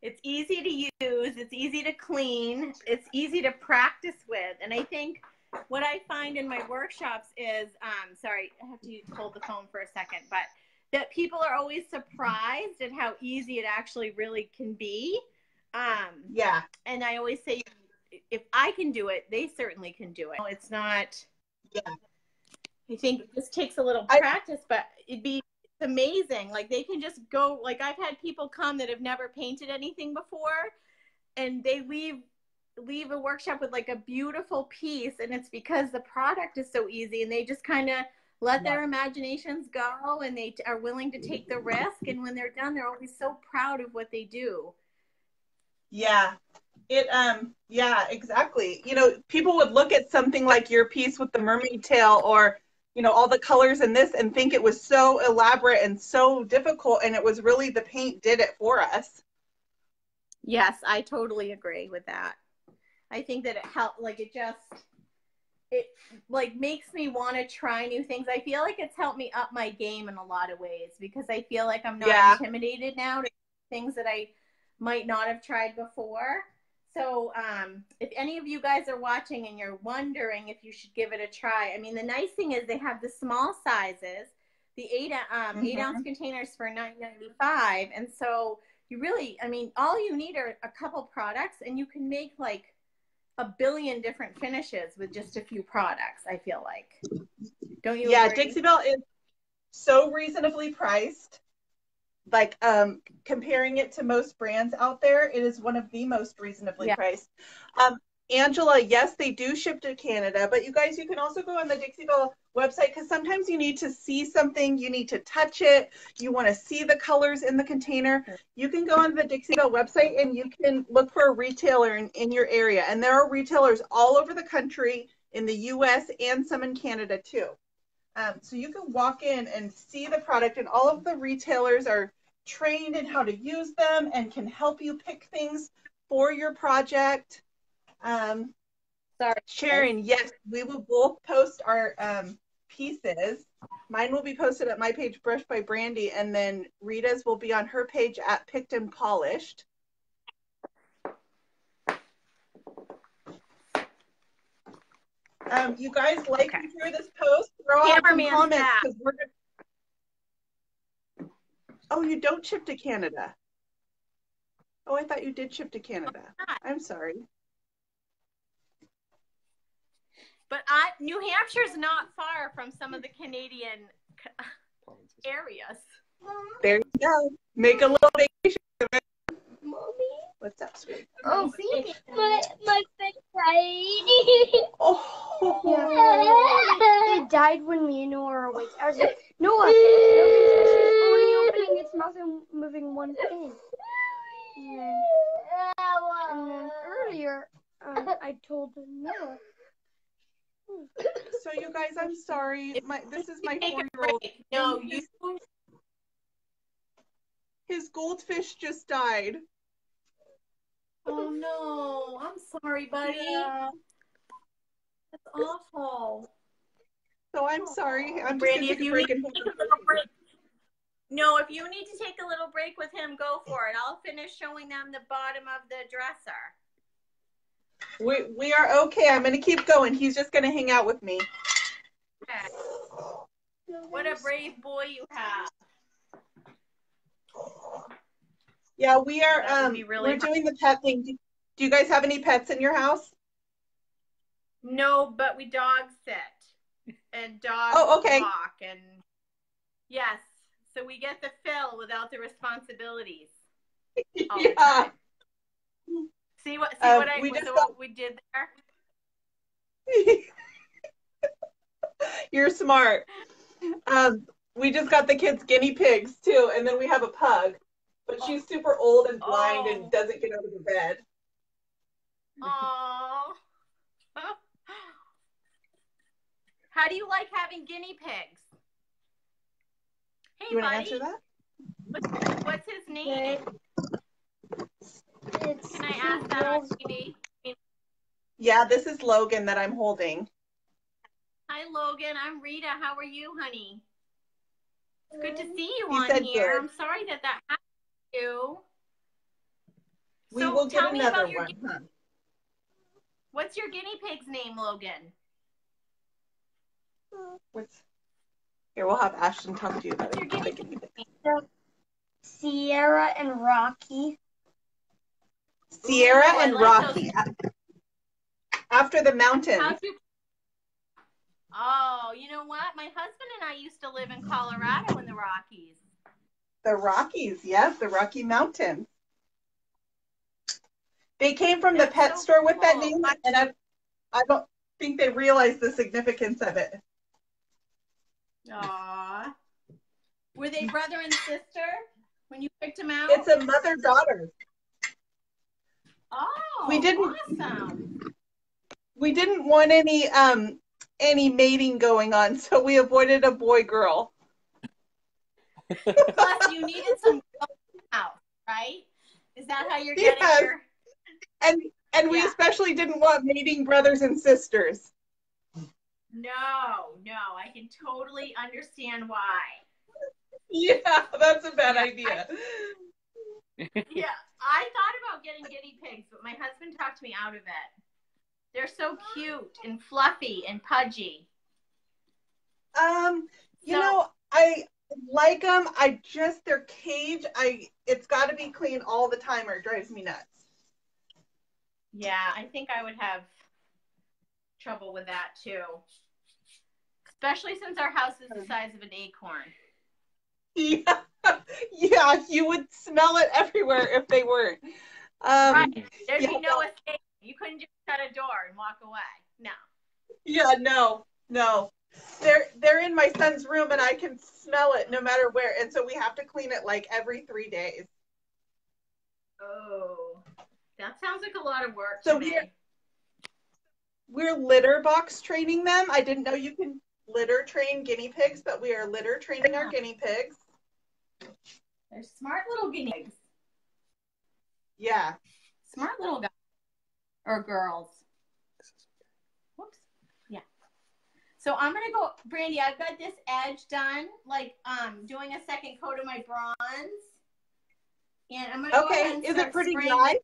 It's easy to use. It's easy to clean. It's easy to practice with. And I think what I find in my workshops is, um, sorry, I have to hold the phone for a second, but that people are always surprised at how easy it actually really can be. Um, Yeah, and I always say, if I can do it, they certainly can do it. It's not. Yeah. I think it just takes a little I- practice, but it'd be it's amazing. Like they can just go. Like I've had people come that have never painted anything before, and they leave leave a workshop with like a beautiful piece, and it's because the product is so easy, and they just kind of let their imaginations go, and they are willing to take the risk. And when they're done, they're always so proud of what they do. yeah. It um yeah, exactly. You know, people would look at something like your piece with the mermaid tail or you know all the colors in this and think it was so elaborate and so difficult and it was really the paint did it for us. Yes, I totally agree with that. I think that it helped like it just it like makes me want to try new things. I feel like it's helped me up my game in a lot of ways because I feel like I'm not Yeah. intimidated now to things that I might not have tried before. So, um, if any of you guys are watching and you're wondering if you should give it a try, I mean, the nice thing is they have the small sizes, the eight um, eight Mhm. ounce containers for nine ninety five, and so you really, I mean, all you need are a couple products, and you can make like a billion different finishes with just a few products. I feel like, don't you? yeah, agree? Dixie Belle is so reasonably priced. Like um comparing it to most brands out there, it is one of the most reasonably Yeah. priced. Um Angela, yes, they do ship to Canada, but you guys, you can also go on the Dixie Belle website because sometimes you need to see something, you need to touch it, you want to see the colors in the container. You can go on the Dixie Belle website and you can look for a retailer in, in your area. And there are retailers all over the country in the US and some in Canada too. Um, so you can walk in and see the product, and all of the retailers are trained in how to use them and can help you pick things for your project. Um, Sorry. Sharon, yes, we will both post our um, pieces. Mine will be posted at my page, Brushed by Brandy, and then Rita's will be on her page at Picked and Polished. Um, you guys like Okay. share this post. Throw out some comments because we're gonna. Oh, you don't ship to Canada. Oh, I thought you did ship to Canada. I'm sorry. But I, New Hampshire's not far from some of the Canadian areas. There you go. Make a little vacation. Mommy. What's up, sweet? Oh, See? my my face died. Oh, it died when me and Noah were awake. I was like, Noah, Noah's fish is only opening its mouth and moving one fin. And then, and then earlier, um, I told Noah. So you guys, I'm sorry. My this is my four-year-old. No, you. His goldfish just died. Oh no, I'm sorry, buddy. Yeah. That's awful. So I'm sorry. I'm just Brandy, gonna if you break need to take a little break, No, if you need to take a little break with him, go for it. I'll finish showing them the bottom of the dresser. We we are okay. I'm gonna keep going. He's just gonna hang out with me. What a brave boy you have. Yeah, we are. Um, really we're doing the pet thing. Do, do you guys have any pets in your house? No, but we dog sit and dog Oh, okay. walk and yes, so we get the fill without the responsibilities. the yeah. time. See what see Uh, what I we so what we did there? You're smart. Um, we just got the kids guinea pigs too, and then we have a pug, but she's super old and blind Oh. and doesn't get out of the bed. Aww. How do you like having guinea pigs? Hey You buddy, answer that? what's, what's his name? It's Can I ask that on TV? Yeah, this is Logan that I'm holding. Hi Logan, I'm Rita. How are you, honey? It's good to see you He on here. good. I'm sorry that that happened to you. We So will get me another about your one. huh? What's your guinea pig's name, Logan? What's... Here, we'll have Ashton talk to you about What's your it. guinea Sierra and Rocky. Sierra Ooh, and like Rocky. After the mountains. You? Oh, you know what? My husband and I used to live in Colorado in the Rockies. The Rockies, yes, the Rocky Mountains. They came from the pet so store with that cool. name, and I, I don't think they realized the significance of it. Aww. Were they brother and sister when you picked them out? It's a mother daughter. Oh, we didn't- Awesome. We didn't want any um any mating going on, so we avoided a boy girl. Plus, you needed some out, right? Is that how you're getting Yes. your? And and we especially didn't want mating brothers and sisters. No, no, I can totally understand why. Yeah, that's a bad Yeah, idea. Yeah, I thought about getting guinea pigs, but my husband talked me out of it. They're so cute and fluffy and pudgy. Um, you So- know, I like them. I just their cage. I it's got to be clean all the time, or it drives me nuts. Yeah, I think I would have trouble with that too. Especially since our house is the size of an acorn. Yeah, yeah, you would smell it everywhere if they weren't. Um, Right. There'd Yeah. be no escape. You couldn't just shut a door and walk away. No. yeah, no, no. They're they're in my son's room, and I can smell it no matter where. And so we have to clean it like every three days. Oh, that sounds like a lot of work So we're- We're litter box training them. I didn't know you can litter train guinea pigs, but we are litter training our guinea pigs. They're smart little guinea pigs. Yeah. Smart little guys or girls. Whoops. Yeah. So I'm gonna go, Brandy. I've got this edge done, like um doing a second coat of my bronze, and I'm gonna go ahead Okay. and Is it pretty dry?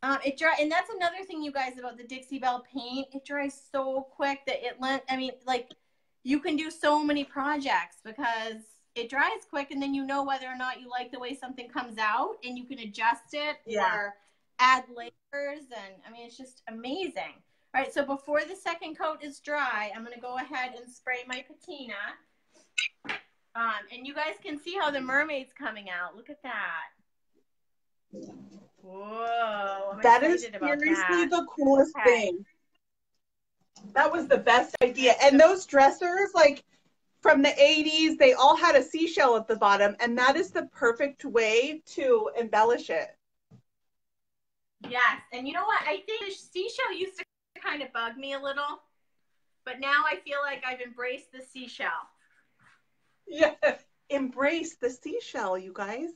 Um, it dry, and that's another thing, you guys, about the Dixie Belle paint. It dries so quick that it lent. I mean, like, you can do so many projects because it dries quick, and then you know whether or not you like the way something comes out, and you can adjust it Yeah. or add layers, and I mean, it's just amazing. All right, so before the second coat is dry, I'm gonna go ahead and spray my patina. Um, and you guys can see how the mermaid's coming out. Look at that. Whoa. I'm That is seriously that. the coolest Okay. thing. That was the best idea. And those dressers, like from the 80s, they all had a seashell at the bottom, and that is the perfect way to embellish it. Yes. And you know what? I think the seashell used to kind of bug me a little, but now I feel like I've embraced the seashell. Yeah. Embrace the seashell, you guys.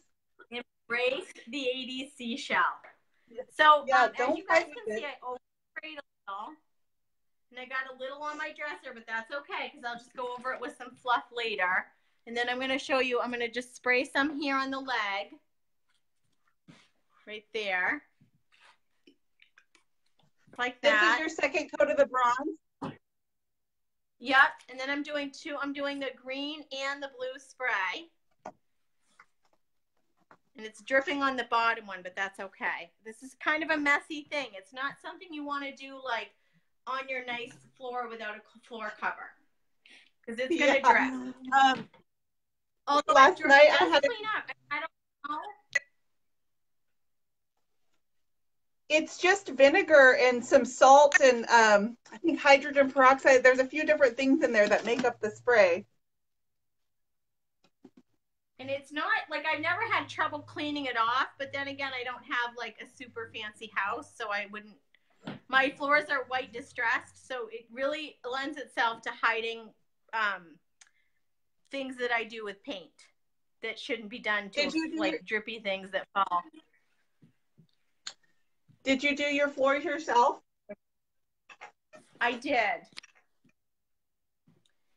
Embrace the 80s seashell. So Yeah, um, as don't you guys can see, I oversprayed a little. And I got a little on my dresser, but that's okay because I'll just go over it with some fluff later. And then I'm going to show you, I'm going to just spray some here on the leg. Right there. Like that. This is your second coat of the bronze. Yep. And then I'm doing two, I'm doing the green and the blue spray. And it's dripping on the bottom one, but that's okay. This is kind of a messy thing. It's not something you want to do like on your nice floor without a floor cover. Because it's going to Yeah. drip. Um, Although Last it night I had a- clean up. I don't know. it's just vinegar and some salt and um, I think hydrogen peroxide. There's a few different things in there that make up the spray. And it's not like I've never had trouble cleaning it off, but then again, I don't have like a super fancy house, so I wouldn't. My floors are white distressed, so it really lends itself to hiding um, things that I do with paint that shouldn't be done to do like your- drippy things that fall. Did you do your floors yourself? I did,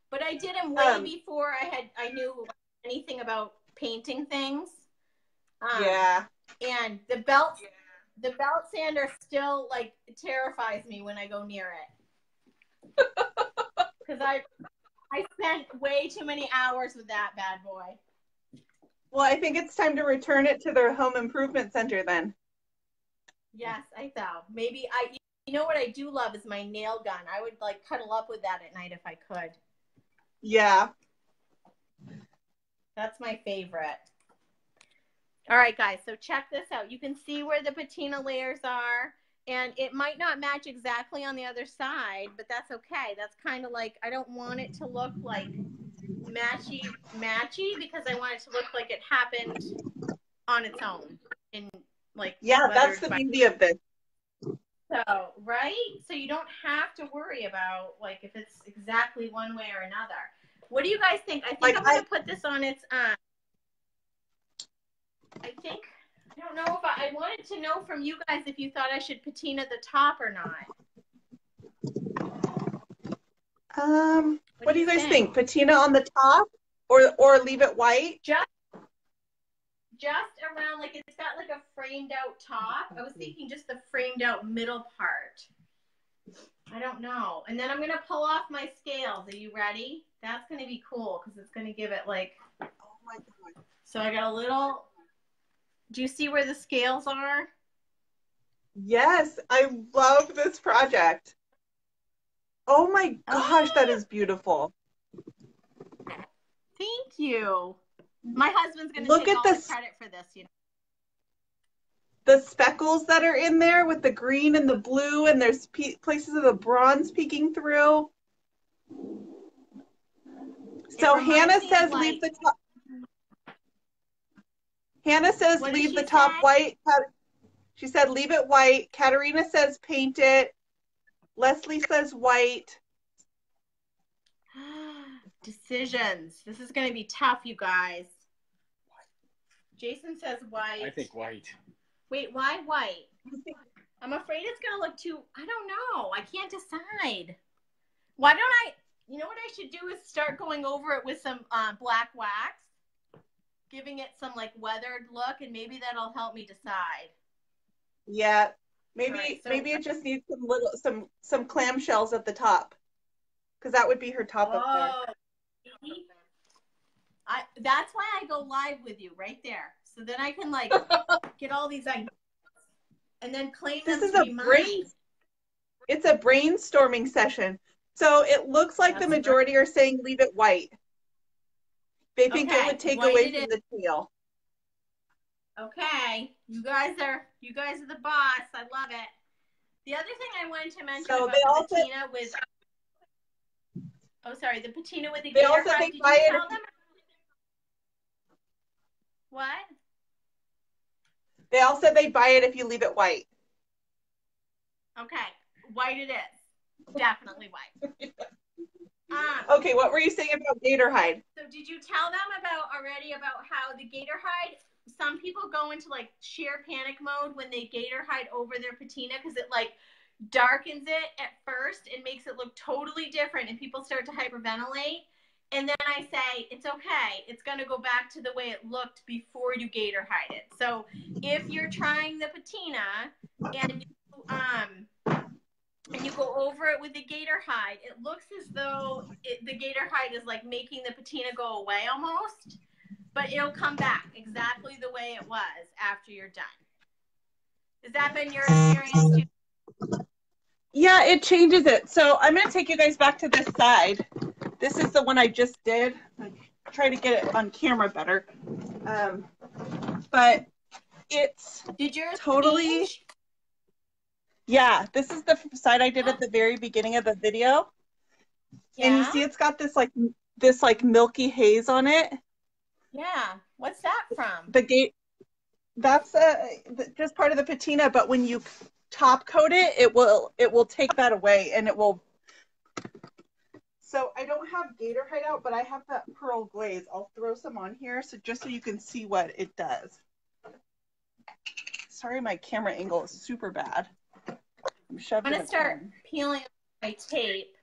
but I did them way Um, before I had I knew anything about painting things. Um, yeah. and the belt the belt sander still like terrifies me when I go near it. Because I I spent way too many hours with that bad boy. Well, I think it's time to return it to the home improvement center then. Yes, I thought maybe I. You know what I do love is my nail gun. I would like cuddle up with that at night if I could. Yeah. That's my favorite. All right, guys. So check this out. You can see where the patina layers are, and it might not match exactly on the other side, but that's okay. That's kind of like I don't want it to look like matchy matchy because I want it to look like it happened on its own in like Yeah, that's the beauty of this. so right so you don't have to worry about like if it's exactly one way or another what do you guys think i think Like, i'm gonna put this on its um i think i don't know if I, I wanted to know from you guys if you thought i should patina the top or not Um, what, do you guys think? Patina on the top or or leave it white? just just around like it's got like a framed out top i was thinking just the framed out middle part i don't know and then i'm gonna pull off my scales are you ready that's gonna be cool because it's gonna give it like Oh my god. So I got a little. Do you see where the scales are? Yes, I love this project. Oh my gosh, that is beautiful. Thank you. My husband's gonna Look take at this- the credit for this. You know. The speckles that are in there with the green and the blue, and there's pe- places of the bronze peeking through. So Hannah says like- leave the top. Hannah says What leave she the top say? white. She said leave it white. Katarina says paint it. Leslie says white. Decisions. This is gonna be tough, you guys. Jason says white. I think white. Wait, why white? I'm afraid it's gonna look too. I don't know. I can't decide. Why don't I? You know what I should do is start going over it with some uh, black wax, giving it some like weathered look, and maybe that'll help me decide. Yeah, maybe Alright, so- maybe it just needs some little some some clamshells at the top, because that would be her top up there. Oh. I. That's why I go live with you right there, so then I can like get all these ideas and then claim This them is to a mine. It's a brainstorming session. So it looks like the That's right. majority are saying leave it white. They think it would take away it from the teal. Okay, you guys are you guys are the boss. I love it. The other thing I wanted to mention So about also- patina with oh sorry, the patina with the They also hide, think Did you buy it tell them? What? They all said they buy it if you leave it white. Okay, white it is. Definitely white. Um, Okay, what were you saying about gator hide? So did you tell them about already about how the gator hide? Some people go into like sheer panic mode when they gator hide over their patina because it like darkens it at first and makes it look totally different, and people start to hyperventilate. and then I say it's okay. It's going to go back to the way it looked before you gator hide it. So if you're trying the patina and you, um and you go over it with the gator hide, it looks as though it, the gator hide is like making the patina go away almost, but it'll come back exactly the way it was after you're done. Has that been your experience too? Yeah, it changes it. So I'm going to take you guys back to this side. This is the one I just did. I'm trying to get it on camera better. Um, but it's Did yours Totally. change? Yeah, this is the side I did at the very beginning of the video. And you see it's got this like this like milky haze on it. Yeah. What's that from? The gate that's uh, th- just part of the patina, but when you top coat it, it will it will take that away and it will So I don't have gator hideout, but I have that pearl glaze. I'll throw some on here so just so you can see what it does. Sorry my camera angle is super bad. I'm I'm gonna start pen. peeling my tape.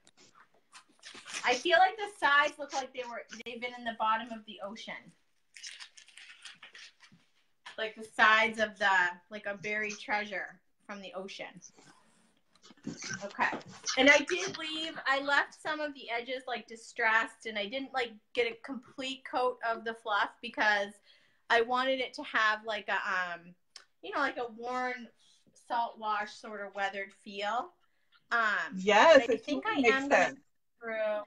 I feel like the sides look like they were they've been in the bottom of the ocean. Like the sides of the like a buried treasure from the ocean. Okay. And I did leave I left some of the edges like distressed and I didn't like get a complete coat of the fluff because I wanted it to have like a um you know like a worn salt wash sort of weathered feel. Um Yes, I think I am sense. through.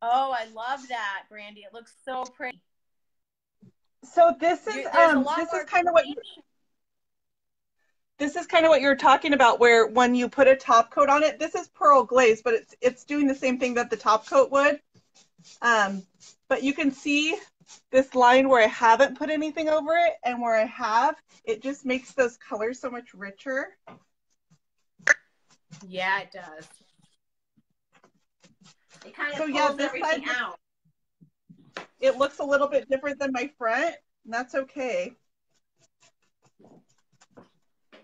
Oh, I love that, Brandy. It looks so pretty. So this is there's um this is kind of what you, this is kind of what you were talking about where when you put a top coat on it, this is pearl glaze, but it's it's doing the same thing that the top coat would. Um, but you can see this line where I haven't put anything over it and where I have, it just makes those colors so much richer. Yeah, it does. It kind of So, pulls yeah, this everything side- out. It looks a little bit different than my front, and that's okay.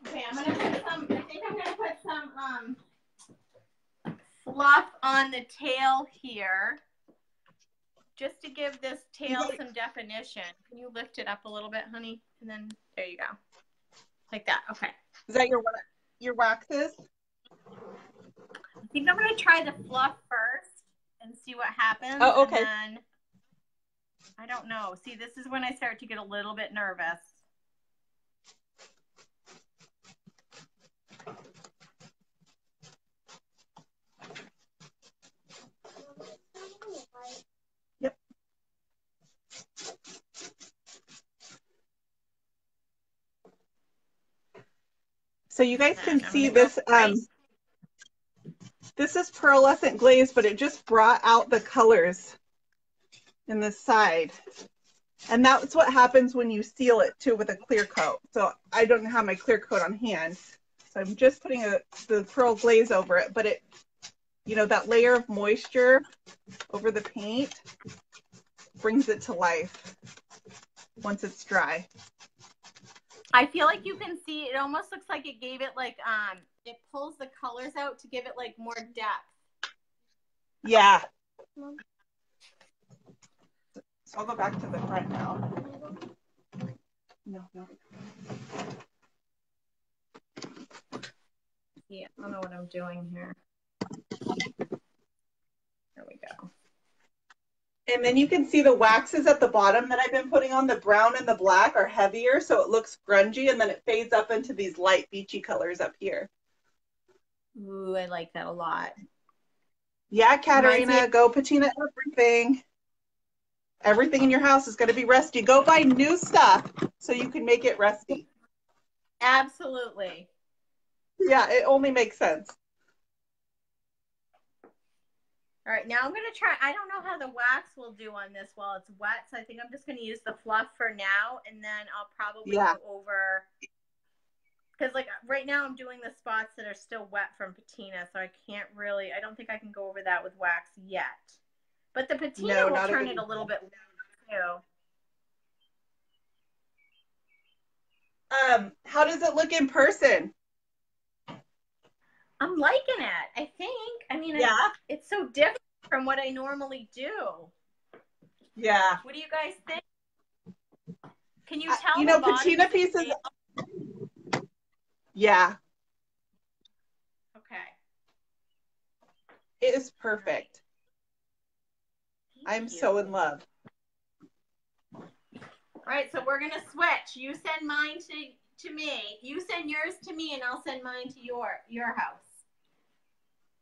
Okay, I'm gonna put some. I think I'm gonna put some um fluff on the tail here, just to give this tail some definition. Can you lift it up a little bit, honey? And then there you go, like that. Okay. Is that your your waxes? I think I'm gonna try the fluff first and see what happens. Oh, okay. And then I don't know. See, this is when I start to get a little bit nervous. So you guys can see this. Um, this is pearlescent glaze, but it just brought out the colors in the side. And that's what happens when you seal it too with a clear coat. So I don't have my clear coat on hand. So I'm just putting a, the pearl glaze over it, but it, you know, that layer of moisture over the paint brings it to life once it's dry. I feel like you can see it almost looks like it gave it like um it pulls the colors out to give it like more depth. Yeah. So I'll go back to the front now. No, no. Yeah, I don't know what I'm doing here. There we go. And then you can see the waxes at the bottom that I've been putting on. The brown and the black are heavier, so it looks grungy, and then it fades up into these light beachy colors up here. Ooh, I like that a lot. Yeah, Katarina, go patina everything. Everything in your house is going to be rusty. Go buy new stuff so you can make it rusty. Absolutely. Yeah, it only makes sense. All right, now I'm gonna try. I don't know how the wax will do on this while it's wet, so I think I'm just gonna use the fluff for now, and then I'll probably Yeah. go over. Because like right now I'm doing the spots that are still wet from patina, so I can't really. I don't think I can go over that with wax yet. But the patina No, will not a turn it a little bit too. Um, how does it look in person? I'm liking it. I think. Mean, I- Yeah. it's so different from what I normally do. Yeah. What do you guys think? Can you tell? you know, patina pieces. Yeah, Okay. it is perfect. Thank I'm you. so in love. All right, so we're gonna switch. You send mine to to me. You send yours to me, and I'll send mine to your your house.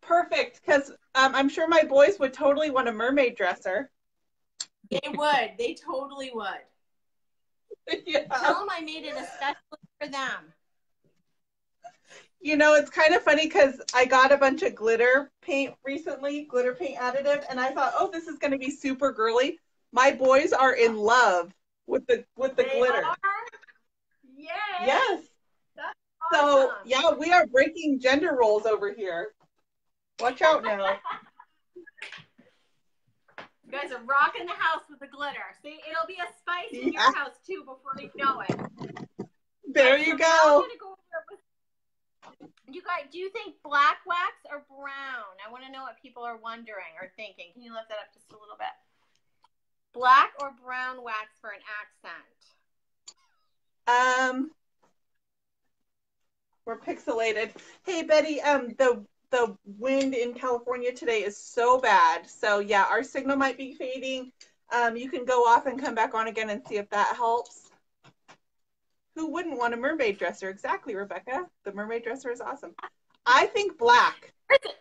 Perfect, because um, I'm sure my boys would totally want a mermaid dresser. They would. They totally would. yeah. Tell them I made it especially for them. You know, it's kind of funny because I got a bunch of glitter paint recently, glitter paint additive, and I thought, oh, this is going to be super girly. My boys are in love with the with the They glitter. are? Yes. So Awesome. yeah, we are breaking gender roles over here. Watch out now. You guys are rocking the house with the glitter. See, it'll be a spice in your house too before you know it. There you go. go with- You guys, do you think black wax or brown? I want to know what people are wondering or thinking. Can you lift that up just a little bit? Black or brown wax for an accent? Um, we're pixelated. Hey Betty, um, the the wind in California today is so bad. So yeah, our signal might be fading. Um, you can go off and come back on again and see if that helps. Who wouldn't want a mermaid dresser? Exactly, Rebecca. The mermaid dresser is awesome. I think black.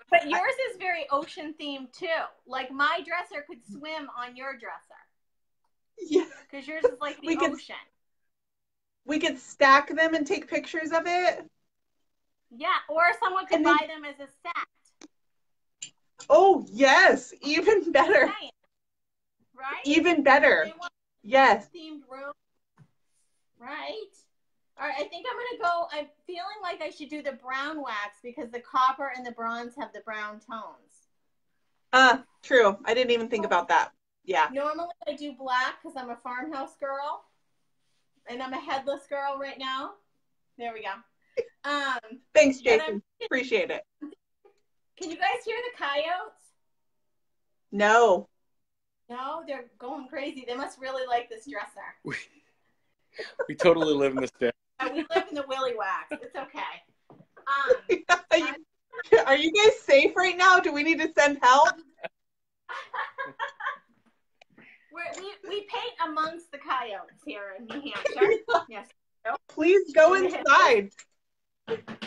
But yours is very ocean themed too. Like my dresser could swim on your dresser Yeah, because yours is like the We could- ocean. we could stack them and take pictures of it. Yeah, or someone could then- buy them as a set. Oh yes, even better. Right? Even better. Yes. themed room. Right? All right, I think I'm gonna go. I'm feeling like I should do the brown wax because the copper and the bronze have the brown tones. Uh, true. I didn't even think about that. Yeah. Normally I do black because I'm a farmhouse girl, and I'm a headless girl right now. There we go. Um, Thanks, Jason. Appreciate it. can you guys hear the coyotes? No. No, they're going crazy. They must really like this dresser. We, we totally live in this day. We live in the willy wax. It's okay. Um, Are you, are you guys safe right now? Do we need to send help? We're, we we paint amongst the coyotes here in New Hampshire. Yes. Please go inside.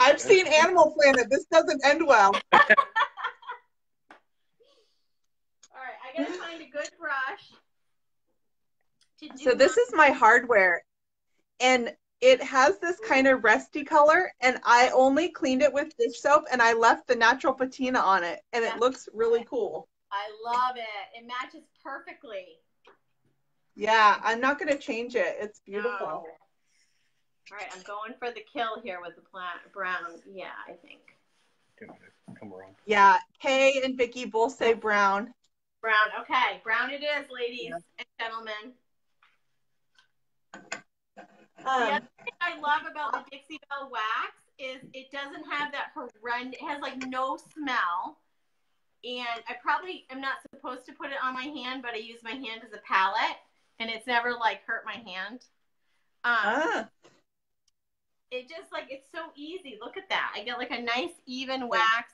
I've seen Animal Planet. This doesn't end well. All right, I gotta find a good brush. So this is my hardware, and it has this kind of rusty color, and I only cleaned it with dish soap, and I left the natural patina on it, and it looks really cool. I love it. It matches perfectly. Yeah, I'm not gonna change it. It's beautiful. No. All right, I'm going for the kill here with the plant brown. Yeah, I think Come around. Yeah, Kay and Vicky both say brown. brown. Okay, brown it is, ladies and gentlemen. The Um, other thing I love about the Dixie Belle wax is it doesn't have that horrendous. It has like no smell. And I probably am not supposed to put it on my hand, but I use my hand as a palette, and it's never like hurt my hand. Um, ah, it just like it's so easy. Look at that. I get like a nice even wax.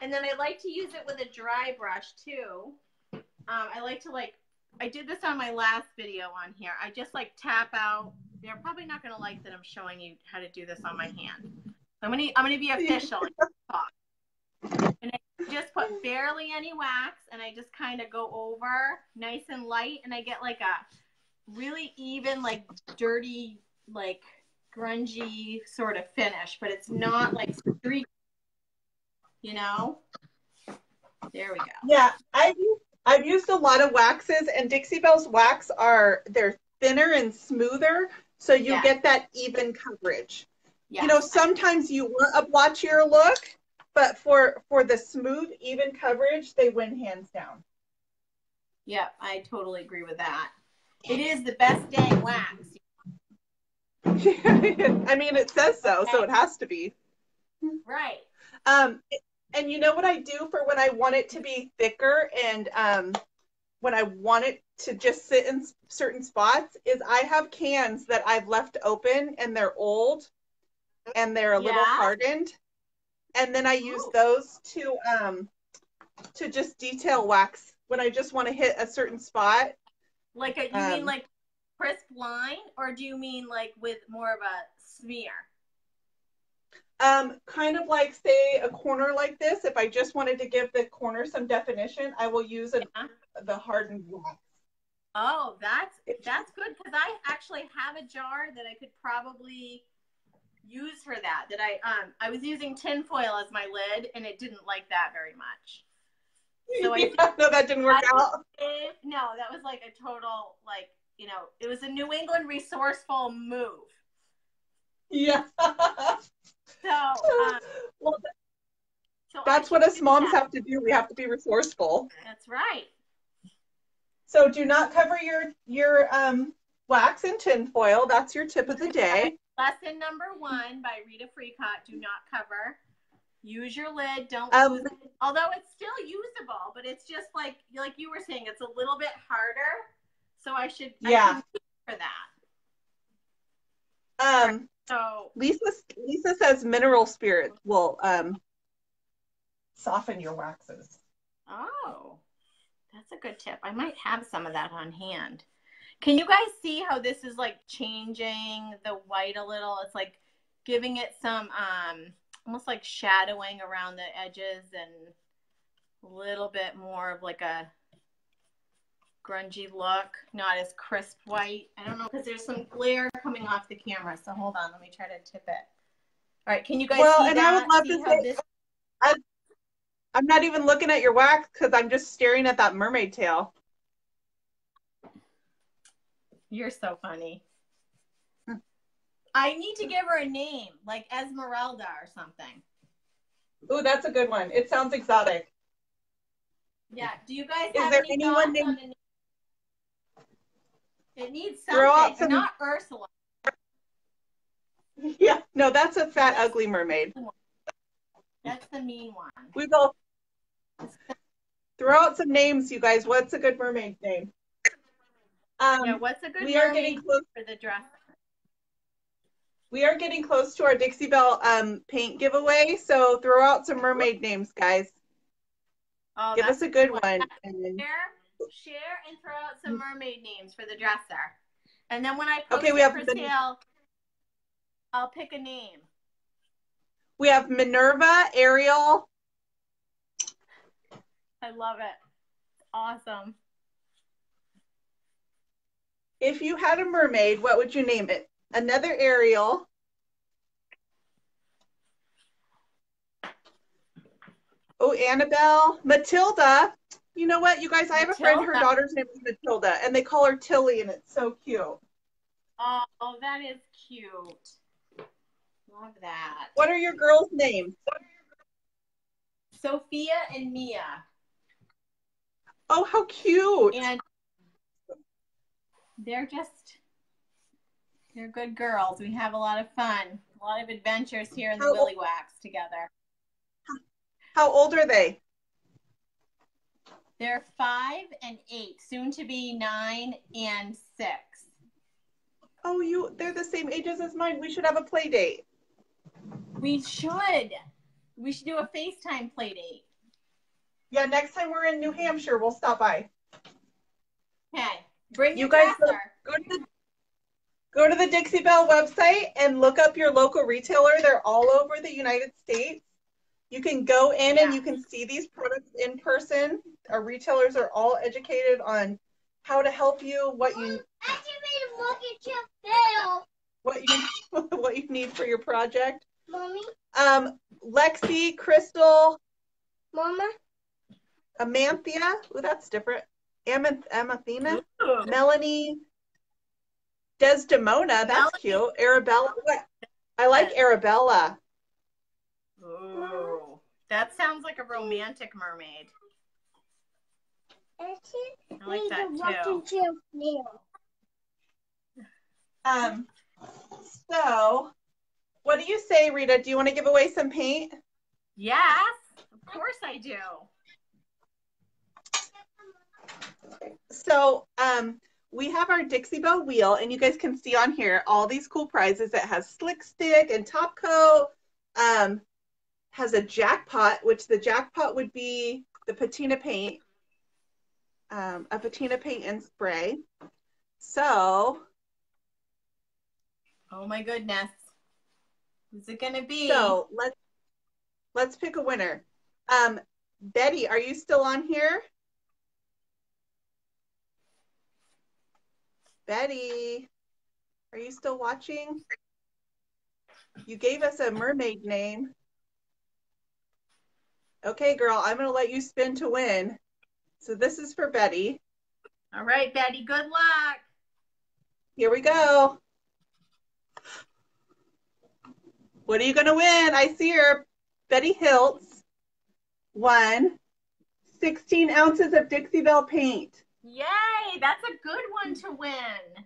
And then I like to use it with a dry brush too. Um, I like to like I did this on my last video on here. I just like tap out. They're probably not gonna like that I'm showing you how to do this on my hand. I'm gonna I'm gonna be official. And I just put barely any wax and I just kind of go over nice and light and I get like a really even like dirty like grungy sort of finish, but it's not like streak. You know. There we go. yeah, I've used, I've used a lot of waxes, and Dixie Belle's wax are they're thinner and smoother, so you Yeah. get that even coverage. Yeah. You know, sometimes you want a blotchier look, but for for the smooth, even coverage, they win hands down. Yep, I totally agree with that. It is the best dang wax. I mean, it says so, so it has to be. Right. Um, And you know what I do for when I want it to be thicker and um, when I want it to just sit in certain spots is I have cans that I've left open and they're old and they're a little hardened. And then I use Ooh. those to um to just detail wax when I just want to hit a certain spot. Like a, you mean Um, like crisp line, or do you mean like with more of a smear? Um, kind of like say a corner like this. If I just wanted to give the corner some definition, I will use a, Yeah. the hardened wax. Oh, that's that's good because I actually have a jar that I could probably use for that. That I um I was using tin foil as my lid and it didn't like that very much. So I no, that didn't work I- out. No, that was like a total like you know it was a New England resourceful move. Yeah. So um, well, so that's what us moms that. have to do. We have to be resourceful. That's right. So do not cover your your um wax in tin foil. That's your tip of the day. Lesson number one by Rita Freecott: Do not cover. Use your lid. Don't Um, lose it. Although it's still usable, but it's just like like you were saying, it's a little bit harder. So I should Yeah. use for that. Um, So Lisa Lisa says mineral spirits will um soften your waxes. oh, that's a good tip. I might have some of that on hand. Can you guys see how this is like changing the white a little? It's like giving it some um almost like shadowing around the edges and a little bit more of like a grungy look, not as crisp white. I don't know because there's some glare coming off the camera. So hold on, let me try to tip it. All right, can you guys Well, see and that? I would love see to say- this I'm not even looking at your wax because I'm just staring at that mermaid tail. You're so funny. Hmm. I need to give her a name, like Esmeralda or something. Ooh, that's a good one. It sounds exotic. Yeah. Do you guys Is have there any anyone named- on a name? It needs Throw out something. some- Not Ursula. Yeah, no, that's a fat, ugly mermaid. That's the mean one. We go throw out some names, you guys. What's a good mermaid name? Um, yeah. What's a good we are getting close. for the dress? We are getting close to our Dixie Belle um, paint giveaway, so throw out some mermaid names, guys. Oh, Give us a good one. And then- Share, and throw out some mermaid names for the dresser. And then when I post Okay, we have for the- sale, I'll pick a name. we have Minerva, Ariel. I love it. Awesome. If you had a mermaid, what would you name it? Another Ariel. Oh, Annabelle, Matilda. You know what, you guys? I have a friend. Her daughter's name is Matilda, and they call her Tilly, and it's so cute. Oh, that is cute. Love that. What are your girls' names? Sophia and Mia. Oh, how cute! And they're just they're good girls. We have a lot of fun, a lot of adventures here in the Willy Wax together. How old are they? They're five and eight, soon to be nine and six. Oh, you. They're the same ages as mine. We should have a play date. We should. We should do a FaceTime play date. Yeah, next time we're in New Hampshire, we'll stop by. Okay. Bring You guys dresser. Go to the go to the Dixie Belle website and look up your local retailer. They're all over the United States. You can go in and you can see these products in person. Our retailers are all educated on how to help you, what you what you what you need for your project. Mommy, Um, Lexi, Crystal, Mama, Amanthea. Ooh, that's different. Amath- Amathena. Ooh. Melanie Desdemona, that's Melanie. cute. Arabella, what? I like Arabella. Ooh. That sounds like a romantic mermaid. I like that too. Um, so what do you say, Rita? Do you want to give away some paint? Yes, of course I do. So um, we have our Dixie Belle wheel, and you guys can see on here all these cool prizes. It has slick stick and top coat. Um, has a jackpot, which the jackpot would be the patina paint, um, a patina paint and spray. So, Oh my goodness. Who's it gonna be? so let's let's pick a winner. Um, Betty, are you still on here? Betty, are you still watching? You gave us a mermaid name. Okay, girl, I'm going to let you spin to win. So this is for Betty. All right, Betty, good luck. Here we go. What are you going to win? I see her. Betty Hiltz won 16 ounces of Dixie Belle paint. Yay, that's a good one to win.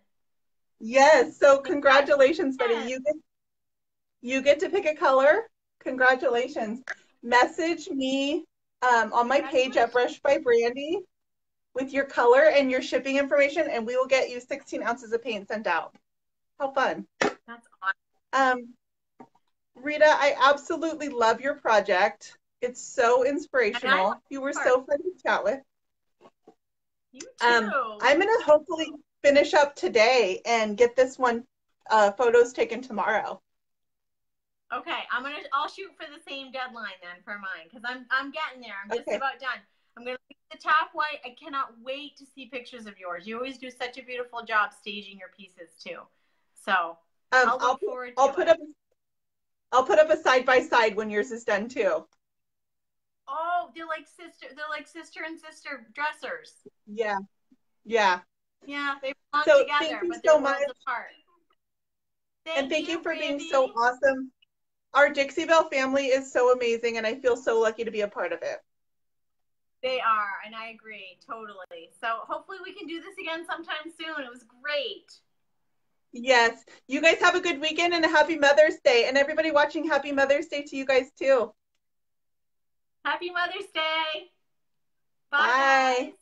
Yes. So congratulations, Betty. You get you get to pick a color. Congratulations. Message me um, on my page at Brushed by Brandy with your color and your shipping information, and we will get you 16 ounces of paint sent out. How fun! That's awesome. Um, Rita, I absolutely love your project. It's so inspirational. You were so fun to chat with. You too. Um, I'm gonna hopefully finish up today and get this one uh, photos taken tomorrow. Okay, I'm gonna. I'll shoot for the same deadline then for mine because I'm I'm getting there. I'm just Okay. about done. I'm gonna leave the top white. I cannot wait to see pictures of yours. You always do such a beautiful job staging your pieces too. So Um, I'll I'll, to I'll put up I'll put up a side by side when yours is done too. Oh, they're like sister. They're like sister and sister dressers. Yeah, yeah. Yeah, they belong So, together, thank you but they're so worlds apart. and thank you for being so awesome. Our Dixie Belle family is so amazing, and I feel so lucky to be a part of it. They are, and I agree totally. So hopefully we can do this again sometime soon. It was great. Yes. You guys have a good weekend and a happy Mother's Day. And everybody watching, happy Mother's Day to you guys too. Happy Mother's Day. Bye. guys.